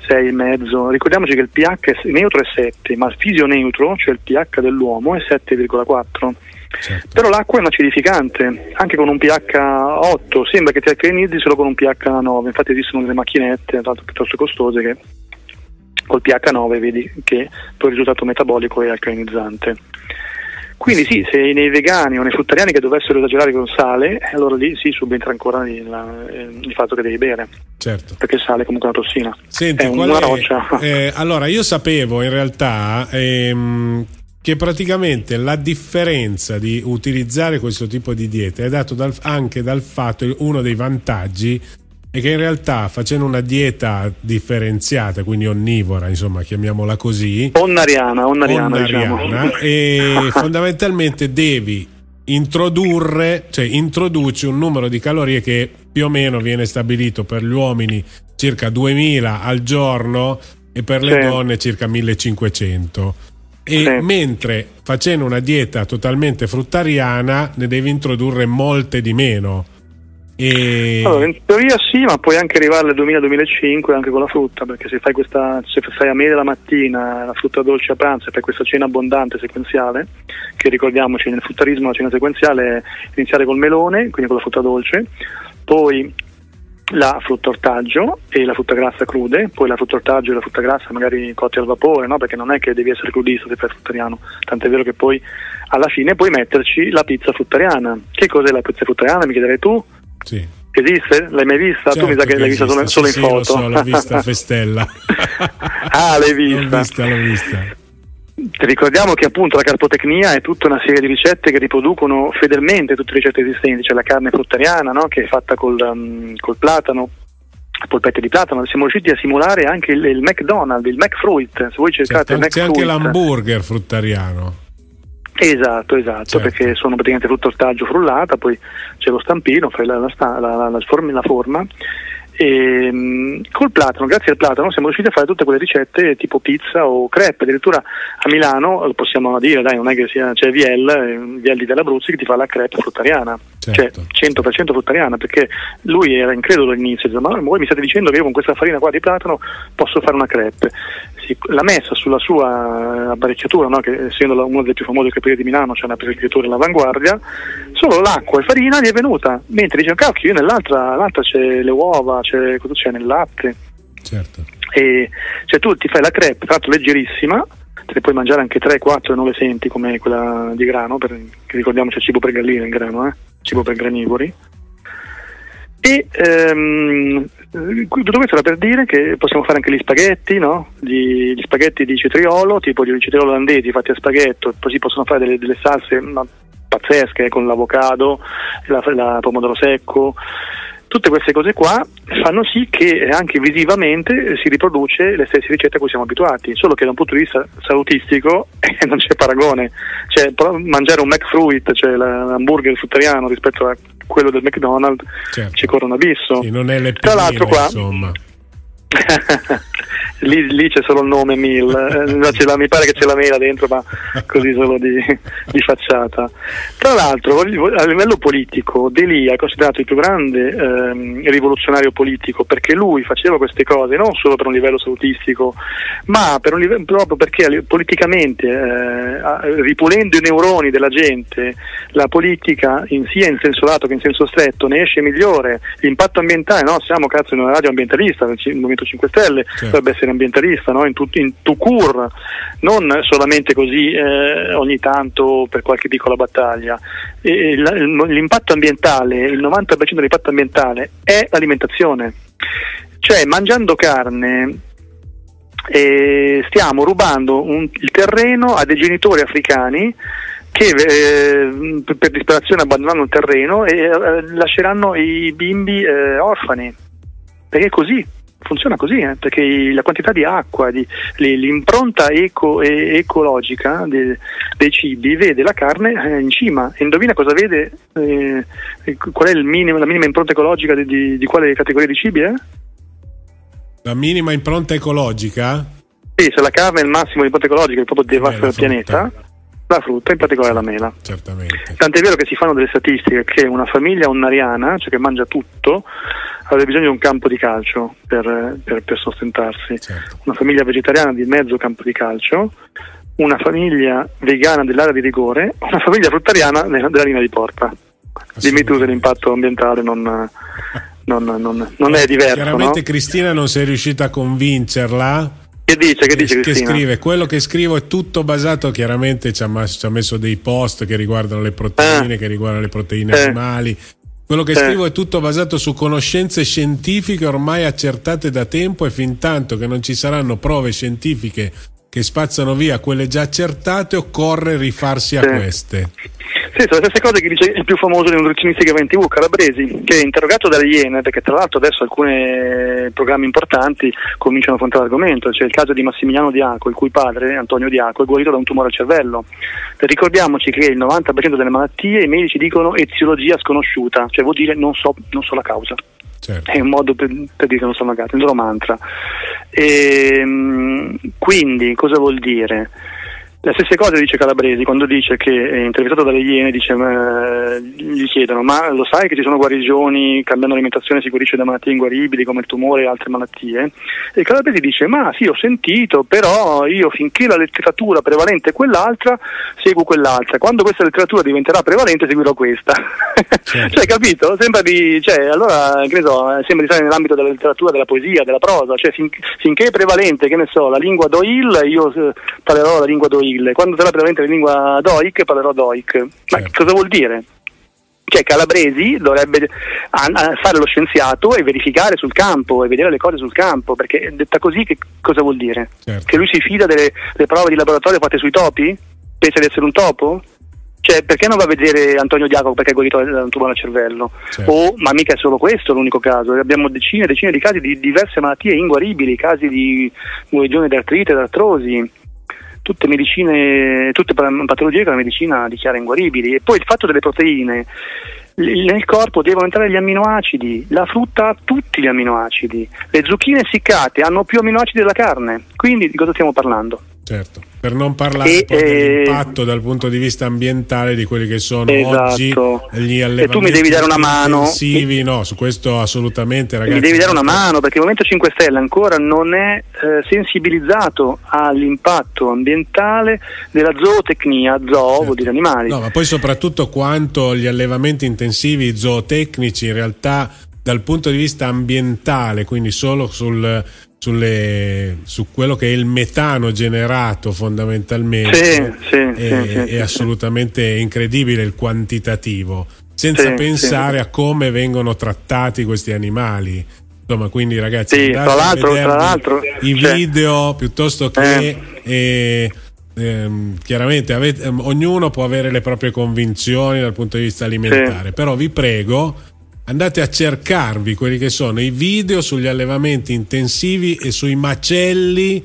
6,5. Ricordiamoci che il pH neutro è 7, ma il fisio neutro, cioè il pH dell'uomo, è 7,4. Certo. Però l'acqua è un acidificante, anche con un pH 8, sembra che ti alcalinizzi solo con un pH 9, infatti esistono delle macchinette, tanto piuttosto costose, che col pH 9 vedi che il risultato metabolico è alcalinizzante. Quindi sì, se nei vegani o nei fruttariani che dovessero esagerare con sale, allora lì sì subentra ancora il, il fatto che devi bere. Certo. Perché il sale è comunque una tossina. Senti, è una è, roccia. Eh, allora, io sapevo in realtà ehm, che praticamente la differenza di utilizzare questo tipo di dieta è dato dal, anche dal fatto, uno dei vantaggi è che in realtà facendo una dieta differenziata, quindi onnivora, insomma, chiamiamola così, onnariana, onnariana, onnariana diciamo. e [laughs] fondamentalmente devi introdurre, cioè introduci un numero di calorie che più o meno viene stabilito per gli uomini circa 2000 al giorno e per le sì. donne circa 1500 e sì. mentre facendo una dieta totalmente fruttariana ne devi introdurre molte di meno. E... Allora, in teoria sì, ma puoi anche arrivare al 2000-2005 anche con la frutta, perché se fai, questa, se fai a media la mattina, la frutta dolce a pranzo e fai questa cena abbondante sequenziale, che ricordiamoci nel fruttarismo la cena sequenziale è iniziare col melone, quindi con la frutta dolce, poi la frutta ortaggio e la frutta grassa crude, poi la frutta ortaggio e la frutta grassa magari cotti al vapore, no? perché non è che devi essere crudista se fai fruttariano, tant'è vero che poi alla fine puoi metterci la pizza fruttariana. Che cos'è la pizza fruttariana? Mi chiederei tu? Sì. Esiste? L'hai mai vista? Certo tu mi sa che, l'hai vista solo, solo sì, in foto. Sì, l'ho vista a [laughs] Festella. ah, l'hai vista? L'ho vista, l'ho vista. Ricordiamo che appunto la carpotecnia è tutta una serie di ricette che riproducono fedelmente tutte le ricette esistenti, c'è la carne fruttariana no? che è fatta col, um, col platano, polpette di platano, siamo riusciti a simulare anche il, il McDonald's, il McFruit, se voi cercate certo, il McFruit. C'è anche l'hamburger fruttariano. Esatto, esatto, certo. perché sono praticamente frutta ortaggio frullata, poi c'è lo stampino, fai la, la, la, la forma e, ehm, col platano, grazie al platano, siamo riusciti a fare tutte quelle ricette tipo pizza o crepe. Addirittura a Milano, lo possiamo dire, dai, non è che sia, c'è Viel, eh, Viel di Dell'Abruzzi che ti fa la crepe fruttariana, certo. cioè 100% fruttariana, perché lui era incredulo all'inizio, diceva, ma voi mi state dicendo che io con questa farina qua di platano posso fare una crepe. L'ha messa sulla sua apparecchiatura, no? che essendo uno dei più famosi capelli di Milano, c'è una apparecchiatura all'avanguardia, solo l'acqua e farina gli è venuta, mentre dice, cacchio, io nell'altra c'è le uova, c'è, cosa c'è nel latte. Certo. E cioè, tu ti fai la crepe, tra l'altro leggerissima, te ne puoi mangiare anche 3, 4 e non le senti come quella di grano, per, che ricordiamo c'è cibo per galline il grano, eh? cibo per granivori. E ehm, tutto questo era per dire che possiamo fare anche gli spaghetti, no? gli, gli, spaghetti di cetriolo, tipo gli cetriolo olandesi fatti a spaghetto, si possono fare delle, delle salse ma, pazzesche con l'avocado, la, la pomodoro secco, Tutte queste cose qua fanno sì che anche visivamente si riproduce le stesse ricette a cui siamo abituati, solo che da un punto di vista salutistico [laughs] eh, non c'è paragone. Cioè, mangiare un McFruit, cioè l'hamburger fruttariano rispetto a quello del McDonald's, certo. ci corre un abisso. Sì, non è le Tra l'altro qua, insomma. [laughs] lì, lì, c'è solo il nome Mill, eh, mi pare che c'è la mela dentro, ma così solo di, di facciata. Tra l'altro, a livello politico, Delia è considerato il più grande eh, rivoluzionario politico perché lui faceva queste cose non solo per un livello salutistico, ma per livello, proprio perché politicamente, eh, ripulendo i neuroni della gente, la politica in sia in senso lato che in senso stretto ne esce migliore. L'impatto ambientale, no? siamo cazzo in una radio ambientalista, il Movimento 5 Stelle certo. dovrebbe essere ambientalista, no? in, tut, in tucur, non solamente così eh, ogni tanto per qualche piccola battaglia. E, l'impatto ambientale, il 90% dell'impatto ambientale è l'alimentazione. Cioè mangiando carne eh, stiamo rubando un, il terreno a dei genitori africani che eh, per disperazione abbandoneranno il terreno e eh, lasceranno i bimbi eh, orfani. Perché è così, funziona così, eh, perché la quantità di acqua, di, l'impronta eco, ecologica de, dei cibi vede la carne eh, in cima. E indovina cosa vede? Eh, qual è minimo, la minima impronta ecologica di, di, di quale categoria di cibi? Eh? La minima impronta ecologica? Sì, se la carne è il massimo di impronta ecologica che proprio devasta il pianeta la frutta, in particolare la mela. Certamente. Tant'è vero che si fanno delle statistiche che una famiglia onnariana, cioè che mangia tutto, avrebbe bisogno di un campo di calcio per, per, per sostentarsi. Certo. Una famiglia vegetariana di mezzo campo di calcio, una famiglia vegana dell'area di rigore, una famiglia fruttariana della, della linea di porta. Dimmi tu se l'impatto ambientale non, non, non, non è diverso. Chiaramente no? Cristina non sei riuscita a convincerla che dice? Che dice che scrive? Quello che scrivo è tutto basato, chiaramente ci ha, ci ha messo dei post che riguardano le proteine, eh. che riguardano le proteine eh. animali. Quello che eh. scrivo è tutto basato su conoscenze scientifiche ormai accertate da tempo e fin tanto che non ci saranno prove scientifiche che spazzano via quelle già accertate, occorre rifarsi a sì. queste. Sì, sono le stesse cose che dice il più famoso dei nutrizionisti che va in tv, Calabresi, che è interrogato dalle Iene, perché tra l'altro adesso alcuni programmi importanti cominciano a affrontare l'argomento, c'è il caso di Massimiliano Diaco, il cui padre, Antonio Diaco, è guarito da un tumore al cervello. Ricordiamoci che il 90% delle malattie i medici dicono eziologia sconosciuta, cioè vuol dire non so, non so la causa. Certo. È un modo per, per, dire che non sono magato, il loro mantra. E, ehm, quindi cosa vuol dire? La stessa cosa dice Calabresi quando dice che è intervistato dalle Iene, dice, eh, gli chiedono ma lo sai che ci sono guarigioni, cambiando alimentazione si guarisce da malattie inguaribili come il tumore e altre malattie? E Calabresi dice ma sì ho sentito, però io finché la letteratura prevalente è quell'altra, seguo quell'altra, quando questa letteratura diventerà prevalente seguirò questa. [laughs] Certo. cioè capito? Sembra di, cioè, allora, credo, sembra di stare nell'ambito della letteratura, della poesia, della prosa, cioè fin, finché è prevalente, che ne so, la lingua doil, io eh, parlerò la lingua doil Achille. Quando sarà prevalente la lingua doic parlerò doic. Ma certo. cosa vuol dire? Cioè Calabresi dovrebbe fare lo scienziato e verificare sul campo e vedere le cose sul campo, perché detta così che cosa vuol dire? Certo. Che lui si fida delle, prove di laboratorio fatte sui topi? Pensa di essere un topo? Cioè, perché non va a vedere Antonio Diacono perché è guarito da un tumore al cervello? Certo. O, ma mica è solo questo l'unico caso, abbiamo decine e decine di casi di diverse malattie inguaribili, casi di guarigione d'artrite e d'artrosi tutte medicine, tutte patologie che la medicina dichiara inguaribili. E poi il fatto delle proteine, nel corpo devono entrare gli amminoacidi, la frutta ha tutti gli amminoacidi, le zucchine essiccate hanno più amminoacidi della carne, quindi di cosa stiamo parlando? Certo, per non parlare e, poi dell'impatto eh, dal punto di vista ambientale di quelli che sono esatto. oggi gli allevamenti e tu mi devi dare una mano intensivi, no, su questo assolutamente ragazzi. Mi devi dare una mano perché il Movimento 5 Stelle ancora non è eh, sensibilizzato all'impatto ambientale della zootecnia, zoo certo. vuol dire animali. No, ma poi soprattutto quanto gli allevamenti intensivi zootecnici in realtà dal punto di vista ambientale, quindi solo sul sulle, su quello che è il metano generato fondamentalmente sì, sì, è, sì, è assolutamente incredibile il quantitativo senza pensare a come vengono trattati questi animali. Insomma quindi ragazzi tra l'altro, tra l'altro, i cioè, video piuttosto che eh. Eh, ehm, chiaramente avete, ehm, ognuno può avere le proprie convinzioni dal punto di vista alimentare però vi prego andate a cercarvi quelli che sono i video sugli allevamenti intensivi e sui macelli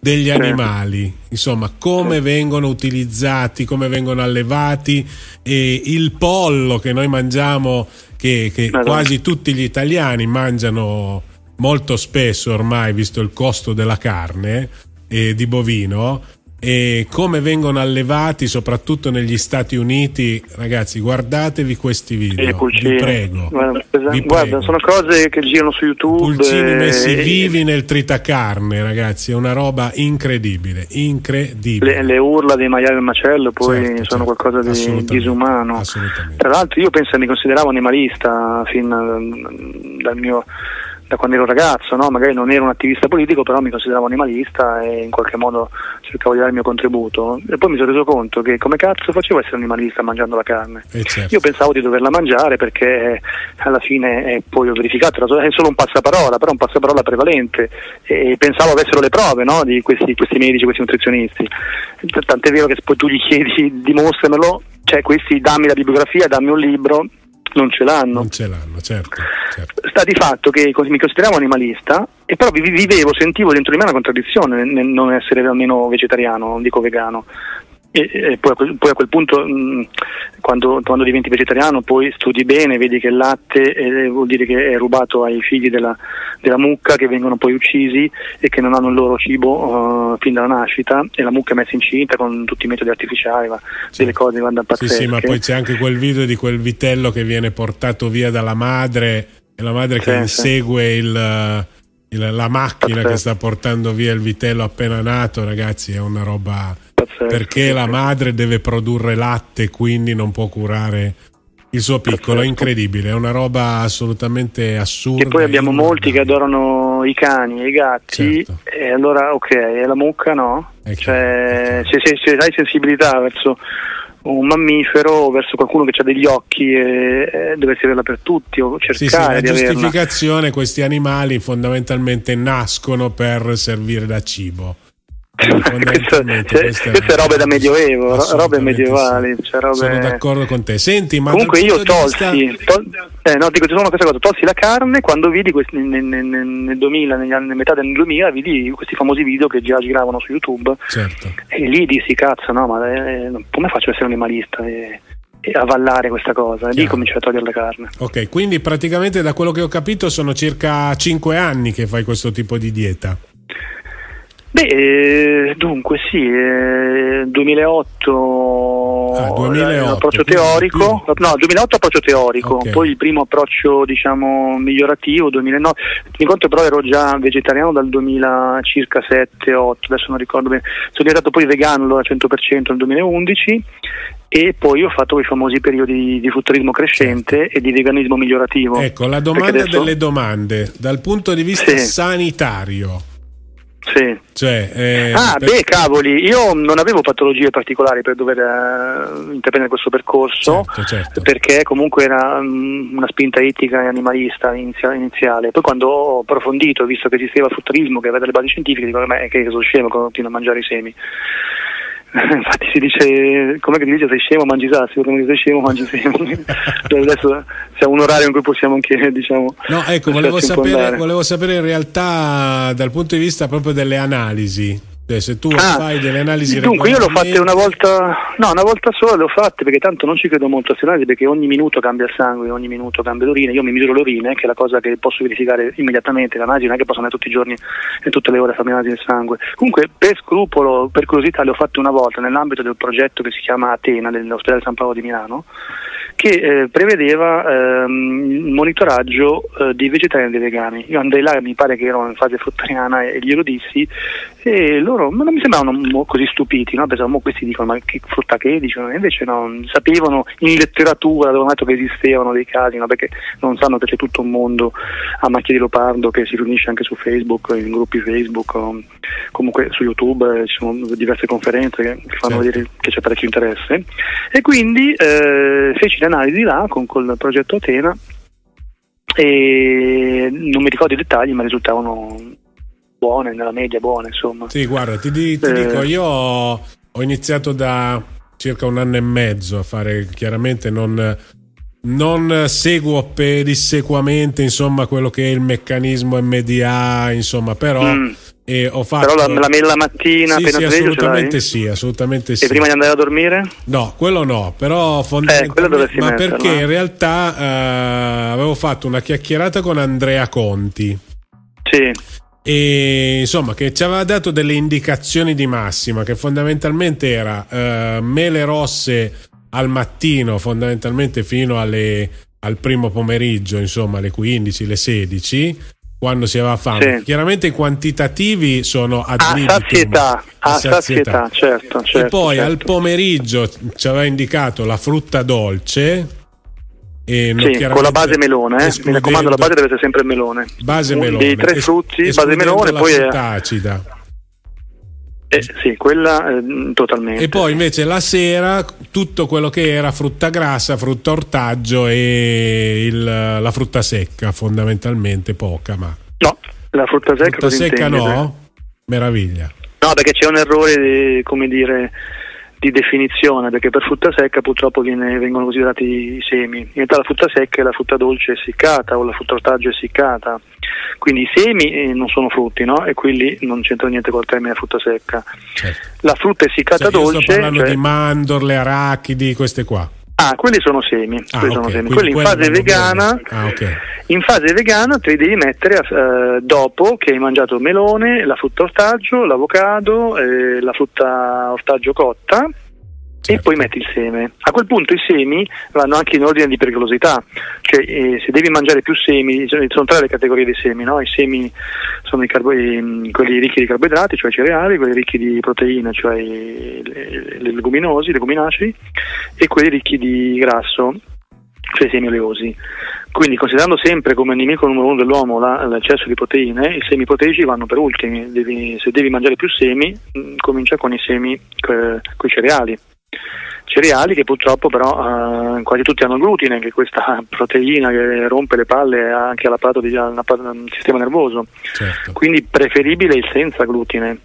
degli animali, insomma, come vengono utilizzati, come vengono allevati e il pollo che noi mangiamo, che, che quasi tutti gli italiani mangiano molto spesso ormai, visto il costo della carne eh, di bovino, e come vengono allevati soprattutto negli Stati Uniti ragazzi guardatevi questi video vi prego, guarda, vi guarda prego. sono cose che girano su YouTube pulcini e... messi vivi nel tritacarne ragazzi è una roba incredibile incredibile le, le urla dei maiali del macello poi certo, sono certo. qualcosa di disumano tra l'altro io penso che mi consideravo animalista fin dal mio da quando ero ragazzo, no? magari non ero un attivista politico, però mi consideravo animalista e in qualche modo cercavo di dare il mio contributo. E poi mi sono reso conto che come cazzo facevo a essere animalista mangiando la carne. Eh certo. Io pensavo di doverla mangiare perché alla fine è poi ho verificato, è solo un passaparola, però un passaparola prevalente e pensavo avessero le prove no? di questi, questi medici, questi nutrizionisti. Tant'è vero che poi tu gli chiedi dimostramelo, cioè questi dammi la bibliografia, dammi un libro, non ce l'hanno. Non ce l'hanno, certo. certo. Sta di fatto che mi consideravo animalista e però vivevo, sentivo dentro di me una contraddizione nel non essere almeno vegetariano, non dico vegano. E, e poi, a quel, poi, a quel, punto mh, quando, quando, diventi vegetariano poi studi bene, vedi che il latte eh, vuol dire che è rubato ai figli della, della, mucca che vengono poi uccisi e che non hanno il loro cibo uh, fin dalla nascita e la mucca è messa incinta con tutti i metodi artificiali, ma sì. delle cose vanno pazzesche. Sì, sì, ma poi c'è anche quel video di quel vitello che viene portato via dalla madre e la madre che sì, insegue il, il, la macchina Pazzesco. che sta portando via il vitello appena nato, ragazzi, è una roba Pazzesco, perché la madre deve produrre latte, quindi non può curare il suo piccolo. È incredibile, è una roba assolutamente assurda. E poi abbiamo molti che adorano i cani e i gatti, certo. e allora ok, e la mucca no? È cioè, se, se, se hai sensibilità verso un mammifero o verso qualcuno che ha degli occhi e, e dovresti averla per tutti o cercare sì, sì, la di giustificazione questi animali fondamentalmente nascono per servire da cibo questo, queste è robe da medioevo, robe medievali. Sì. Cioè robe... Sono d'accordo con te. Senti, ma comunque io tolsi, vista... tol... eh, no, dico solo questa cosa, tolsi la carne quando vidi questi, nel, nel, nel 2000, negli anni, metà del 2000, vidi questi famosi video che già giravano su YouTube. Certo. E lì dissi, cazzo, no, ma eh, come faccio a essere un animalista? E e avvallare questa cosa e lì cominci a togliere la carne. Ok, quindi praticamente da quello che ho capito sono circa 5 anni che fai questo tipo di dieta. Beh, eh, dunque sì, eh, 2008, ah, 2008 approccio teorico, più... no 2008 approccio teorico, okay. poi il primo approccio diciamo migliorativo 2009, mi conto però ero già vegetariano dal 2000 circa 7, 8, adesso non ricordo bene, sono diventato poi vegano al 100% nel 2011 e poi ho fatto i famosi periodi di futturismo crescente certo. e di veganismo migliorativo. Ecco, la domanda adesso... delle domande, dal punto di vista sì. sanitario sì. Cioè, eh, ah, per... beh, cavoli, io non avevo patologie particolari per dover uh, intraprendere questo percorso, certo, certo. perché comunque era um, una spinta etica e animalista inizia- iniziale. Poi quando ho approfondito, visto che esisteva il frutturismo, che aveva delle basi scientifiche, dico, ma che sono scemo, continuo a mangiare i semi. [laughs] Infatti si dice, come che si dice, sei scemo mangi sassi, come sei scemo mangi semi. [laughs] Adesso siamo un orario in cui possiamo anche, diciamo... No, ecco, volevo sapere, volevo sapere in realtà dal punto di vista proprio delle analisi, cioè, se tu ah, fai delle analisi Dunque io l'ho fatte una volta, no, una volta sola le ho fatte perché tanto non ci credo molto a analisi perché ogni minuto cambia il sangue, ogni minuto cambia l'urina, io mi misuro l'urina che è la cosa che posso verificare immediatamente, l'analisi non è che posso andare tutti i giorni e tutte le ore a fare l'analisi del sangue. Comunque per scrupolo, per curiosità le ho fatte una volta nell'ambito del progetto che si chiama Atena dell'ospedale San Paolo di Milano che eh, prevedeva ehm, il monitoraggio eh, di vegetariani e dei vegani. Io andai là, mi pare che ero in fase fruttariana e glielo dissi e loro non mi sembravano così stupiti, no? pensavo questi dicono ma che frutta che dicono, invece no, sapevano in letteratura, avevano detto che esistevano dei casi, no? perché non sanno che c'è tutto un mondo a macchia di leopardo che si riunisce anche su Facebook, in gruppi Facebook, comunque su YouTube, eh, ci sono diverse conferenze che fanno certo. vedere che c'è parecchio interesse e quindi eh, feci le analisi là con col progetto Atena e non mi ricordo i dettagli ma risultavano buone, nella media buone, insomma. Sì, guarda, ti, ti eh. dico, io ho iniziato da circa un anno e mezzo a fare, chiaramente non, non seguo pedissequamente, insomma, quello che è il meccanismo MDA, insomma, però... Mm. E ho fatto... Però la, la la mattina sì, appena sì, assolutamente sì, assolutamente sì. E prima di andare a dormire? No, quello no, però fondamentalmente... Eh, ma perché no? in realtà eh, avevo fatto una chiacchierata con Andrea Conti. Sì e insomma che ci aveva dato delle indicazioni di massima che fondamentalmente era uh, mele rosse al mattino fondamentalmente fino alle, al primo pomeriggio insomma alle 15 alle 16 quando si aveva fame sì. chiaramente i quantitativi sono ad a sazietà, a sazietà, certo, certo e poi certo. al pomeriggio ci aveva indicato la frutta dolce e sì, con la base melone, eh? mi raccomando la base deve essere sempre melone. Base melone. Dei tre frutti, base melone, poi è acida. Eh, sì, quella eh, totalmente. E poi invece la sera tutto quello che era frutta grassa, frutta ortaggio e il, la frutta secca, fondamentalmente poca, ma... No, la frutta secca... Frutta secca no? Meraviglia. No, perché c'è un errore, di, come dire di definizione, perché per frutta secca purtroppo viene, vengono considerati i semi. In realtà la frutta secca è la frutta dolce essiccata o la frutta ortaggio essiccata. Quindi i semi eh, non sono frutti, no? E quindi non c'entra niente col termine frutta secca. Certo. La frutta essiccata cioè, dolce. Sto parlando cioè... di mandorle, arachidi, queste qua. Ah, quelli sono semi. Ah, quelli, okay. sono semi. quelli in fase vegana. Ah, okay. In fase vegana te li devi mettere eh, dopo che hai mangiato melone, la frutta ortaggio, l'avocado, eh, la frutta ortaggio cotta certo. e poi metti il seme. A quel punto i semi vanno anche in ordine di pericolosità, cioè eh, se devi mangiare più semi, sono tre le categorie dei semi, no? i semi sono i carbo- i, quelli ricchi di carboidrati, cioè i cereali, quelli ricchi di proteine, cioè i, le, le leguminosi, leguminacei, e quelli ricchi di grasso, cioè i semi oleosi. Quindi considerando sempre come nemico numero uno dell'uomo la, l'eccesso di proteine, i semi proteici vanno per ultimi, devi, se devi mangiare più semi mh, comincia con i semi, eh, con i cereali cereali che purtroppo però eh, quasi tutti hanno glutine, che è questa [laughs] proteina che rompe le palle anche all'apparato del sistema nervoso. Certo. Quindi preferibile il senza glutine.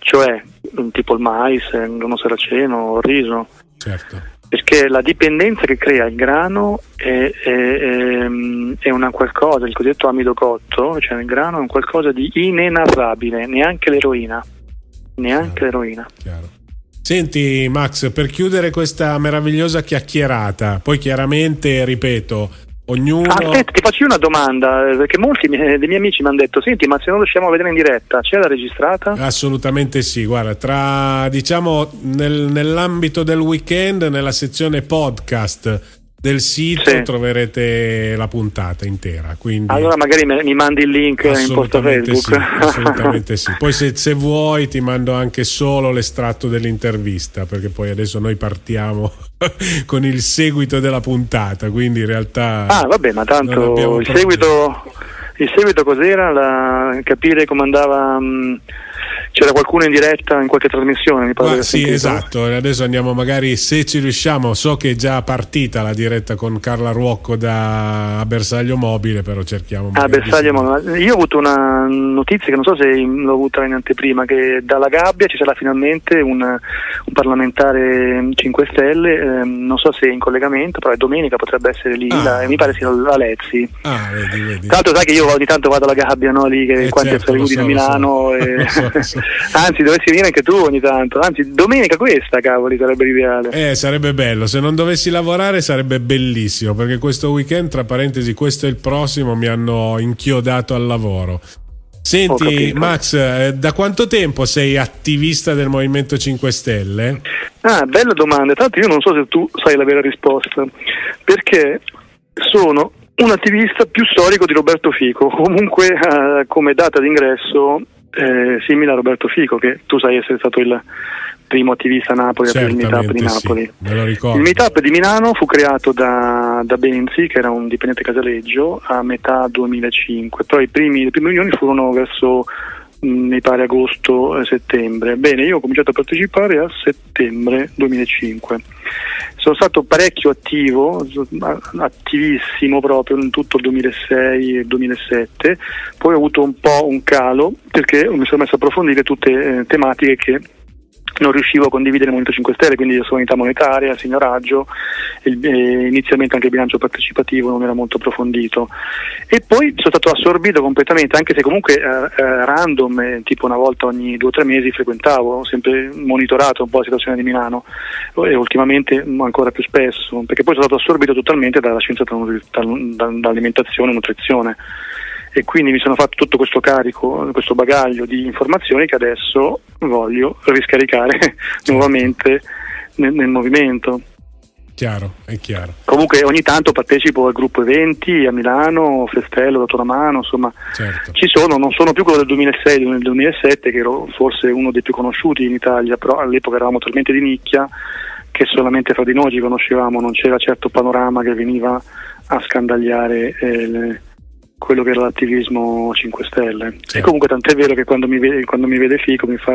cioè tipo il mais, il grano saraceno, il riso. Certo. Perché la dipendenza che crea il grano è, è, è, una qualcosa, il cosiddetto amido cotto, cioè il grano è un qualcosa di inenarrabile, neanche l'eroina. Neanche Chiaro. l'eroina. Chiaro. Senti Max, per chiudere questa meravigliosa chiacchierata, poi chiaramente, ripeto, Ognuno... Aspetta, ti faccio una domanda, eh, perché molti dei miei amici mi hanno detto, senti, ma se non riusciamo a vedere in diretta, c'è la registrata? Assolutamente sì, guarda, tra, diciamo, nel, nell'ambito del weekend, nella sezione podcast del sito sì. troverete la puntata intera. Quindi... Allora magari mi mandi il link in posta Facebook. Sì, [laughs] assolutamente sì. Poi se, se, vuoi ti mando anche solo l'estratto dell'intervista, perché poi adesso noi partiamo [laughs] con il seguito della puntata, quindi in realtà... Ah vabbè, ma tanto il seguito, il seguito cos'era? La, capire come andava... Mh, c'era qualcuno in diretta in qualche trasmissione, mi pare. Ah, sì, esatto. Adesso andiamo magari, se ci riusciamo, so che è già partita la diretta con Carla Ruocco da Bersaglio Mobile, però cerchiamo. Ah, Bersaglio Mobile. Io ho avuto una notizia che non so se l'ho avuta in anteprima, che dalla gabbia ci sarà finalmente un, un parlamentare 5 Stelle, eh, non so se è in collegamento, però è domenica potrebbe essere lì, ah, la, mi pare sia la Lezzi. Ah, vedi, vedi. Tra l'altro sai che io ogni tanto vado alla gabbia, no, lì, che eh, quanti certo, saluti so, da Milano. [laughs] So. E... so, [laughs] Anzi, dovessi venire anche tu ogni tanto. Anzi, domenica questa, cavoli, sarebbe l'ideale. Eh, sarebbe bello. Se non dovessi lavorare sarebbe bellissimo, perché questo weekend, tra parentesi, questo è il prossimo, mi hanno inchiodato al lavoro. Senti, Max, eh, da quanto tempo sei attivista del Movimento 5 Stelle? Ah, bella domanda. Tanto io non so se tu sai la vera risposta. Perché sono un attivista più storico di Roberto Fico. Comunque, eh, come data d'ingresso, eh, simile a Roberto Fico, che tu sai essere stato il primo attivista a Napoli per il meetup di Napoli. Sì, il meetup di Milano fu creato da, da, Benzi, che era un dipendente casaleggio, a metà 2005. Poi primi, le prime riunioni furono verso mi pare agosto-settembre. Bene, io ho cominciato a partecipare a settembre 2005 sono stato parecchio attivo, attivissimo proprio in tutto il 2006 e il 2007, poi ho avuto un po' un calo perché mi sono messo a approfondire tutte eh, tematiche che non riuscivo a condividere il Movimento 5 Stelle, quindi la sovranità monetaria, il signoraggio, il, eh, inizialmente anche il bilancio partecipativo non era molto approfondito. E poi sono stato assorbito completamente, anche se comunque eh, eh, random, eh, tipo una volta ogni due o tre mesi frequentavo, ho sempre monitorato un po' la situazione di Milano e ultimamente ancora più spesso, perché poi sono stato assorbito totalmente dalla scienza dall'alimentazione e nutrizione e quindi mi sono fatto tutto questo carico, questo bagaglio di informazioni che adesso voglio riscaricare [laughs] nuovamente nel, nel movimento. Chiaro, è chiaro. Comunque ogni tanto partecipo al gruppo eventi a Milano, Festello, Dottor Amano, insomma certo. ci sono, non sono più quello del 2006, del 2007 che ero forse uno dei più conosciuti in Italia, però all'epoca eravamo talmente di nicchia che solamente fra di noi ci conoscevamo, non c'era certo panorama che veniva a scandagliare eh, le, quello che era l'attivismo 5 Stelle. Sì. E comunque tant'è vero che quando mi vede, quando mi vede Fico mi fa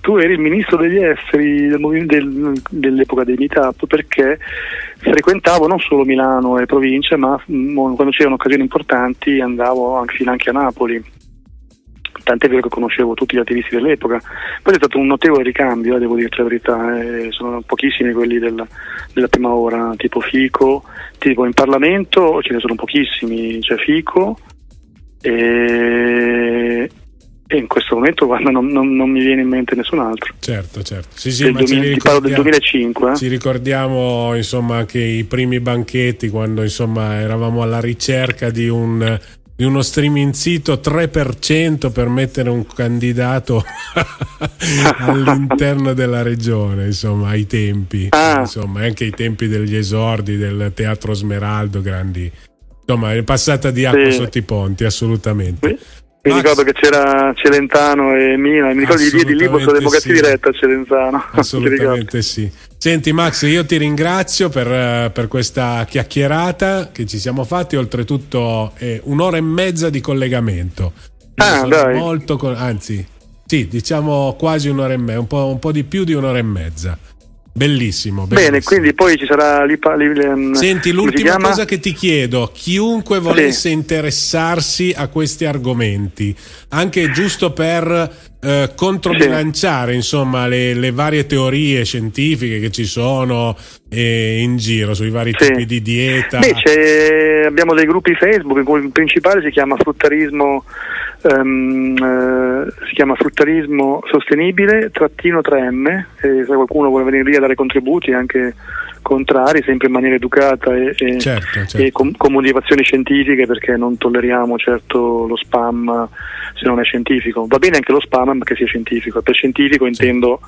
tu eri il ministro degli esteri del, del, dell'epoca dei meetup perché frequentavo non solo Milano e provincia ma mm, quando c'erano occasioni importanti andavo anche, fino anche a Napoli tant'è vero che conoscevo tutti gli attivisti dell'epoca. Poi è stato un notevole ricambio, eh, devo dirti la verità, eh, sono pochissimi quelli del, della prima ora, tipo Fico, tipo in Parlamento ce ne sono pochissimi, c'è Fico e, e in questo momento guarda, non, non, non, mi viene in mente nessun altro. Certo, certo. Sì, sì, del, 2000, ti parlo del 2005. Eh? Ci ricordiamo insomma anche i primi banchetti quando insomma eravamo alla ricerca di un di uno streaming sito 3% per mettere un candidato [laughs] all'interno della regione, insomma, ai tempi, ah. insomma, anche ai tempi degli esordi del Teatro Smeraldo, grandi. Insomma, è passata di acqua sì. sotto i ponti, assolutamente. Sì. Mi Max... ricordo che c'era Celentano e Mina, mi ricordo di, di lì posso democrazia sì. diretta a Celentano. [laughs] Assolutamente sì. Senti Max, io ti ringrazio per, eh, per, questa chiacchierata che ci siamo fatti, oltretutto è un'ora e mezza di collegamento. Ah, dai. Molto, anzi, sì, diciamo quasi un'ora e mezza, un po', un po' di più di un'ora e mezza. Bellissimo, bellissimo, Bene, quindi poi ci sarà lì. lì Senti, l'ultima cosa che ti chiedo: chiunque volesse sì. interessarsi a questi argomenti, anche giusto per eh, controbilanciare sì. insomma le, le, varie teorie scientifiche che ci sono in giro sui vari sì. tipi di dieta. Beh, abbiamo dei gruppi Facebook, il principale si chiama fruttarismo Um, uh, si chiama fruttarismo sostenibile trattino 3M e se qualcuno vuole venire lì a dare contributi anche contrari sempre in maniera educata e, e, certo, certo. e con, con, motivazioni scientifiche perché non tolleriamo certo lo spam se non è scientifico va bene anche lo spam ma che sia scientifico e per scientifico sì. intendo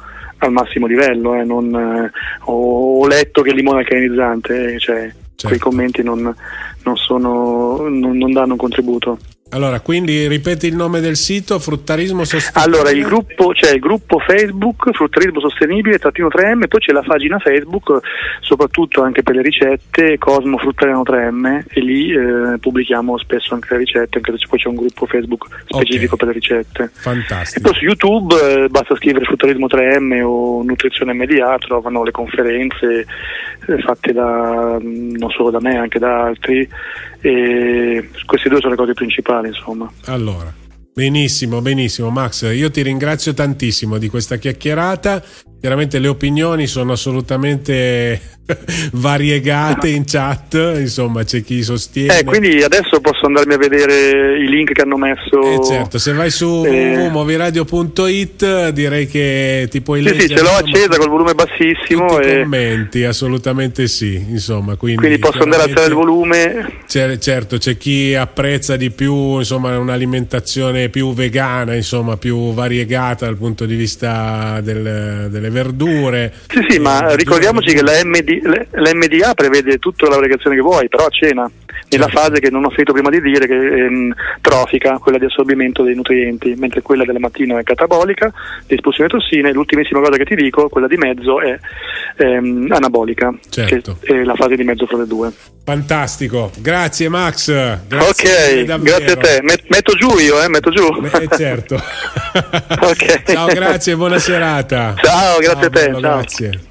al massimo livello eh, non, eh, ho, letto che il limone è alcalinizzante eh, cioè, certo. quei commenti non, non, sono, non danno un contributo allora, quindi ripeti il nome del sito, Fruttarismo Sostenibile. Allora, il gruppo, c'è il gruppo Facebook, Fruttarismo Sostenibile, trattino 3M, poi c'è la pagina Facebook, soprattutto anche per le ricette, Cosmo Fruttariano 3M, e lì eh, pubblichiamo spesso anche le ricette, anche se poi c'è un gruppo Facebook specifico okay. per le ricette. Fantastico. E poi su YouTube eh, basta scrivere Fruttarismo 3M o Nutrizione MDA, trovano le conferenze eh, fatte da, non solo da me, anche da altri e queste due sono le cose principali, insomma. Allora, benissimo, benissimo, Max. Io ti ringrazio tantissimo di questa chiacchierata. Chiaramente le opinioni sono assolutamente [laughs] variegate in chat, insomma c'è chi sostiene. Eh, quindi adesso posso andarmi a vedere i link che hanno messo. Eh certo, se vai su eh... www.moviradio.it direi che ti puoi sì, leggere. Sì, ce l'ho accesa col volume bassissimo. E... commenti, assolutamente sì, insomma. Quindi, quindi posso andare a alzare il volume. C'è, certo, c'è chi apprezza di più insomma, un'alimentazione più vegana, insomma, più variegata dal punto di vista del, delle verdure. Sì, sì, ma ricordiamoci che la MD, l'MDA prevede tutta la variazione che vuoi, però a cena, nella fase che non ho finito prima di dire, che è ehm, trofica, quella di assorbimento dei nutrienti, mentre quella della mattina è catabolica, di espulsione di tossine, l'ultimissima cosa che ti dico, quella di mezzo, è ehm, anabolica, certo. che è la fase di mezzo fra le due. Fantastico, grazie Max. Grazie ok, grazie a te. Metto giù io, eh, metto giù. Eh, certo. [laughs] okay. Ciao, grazie, buona serata. Ciao, grazie ciao, a te. Bello, ciao. Grazie.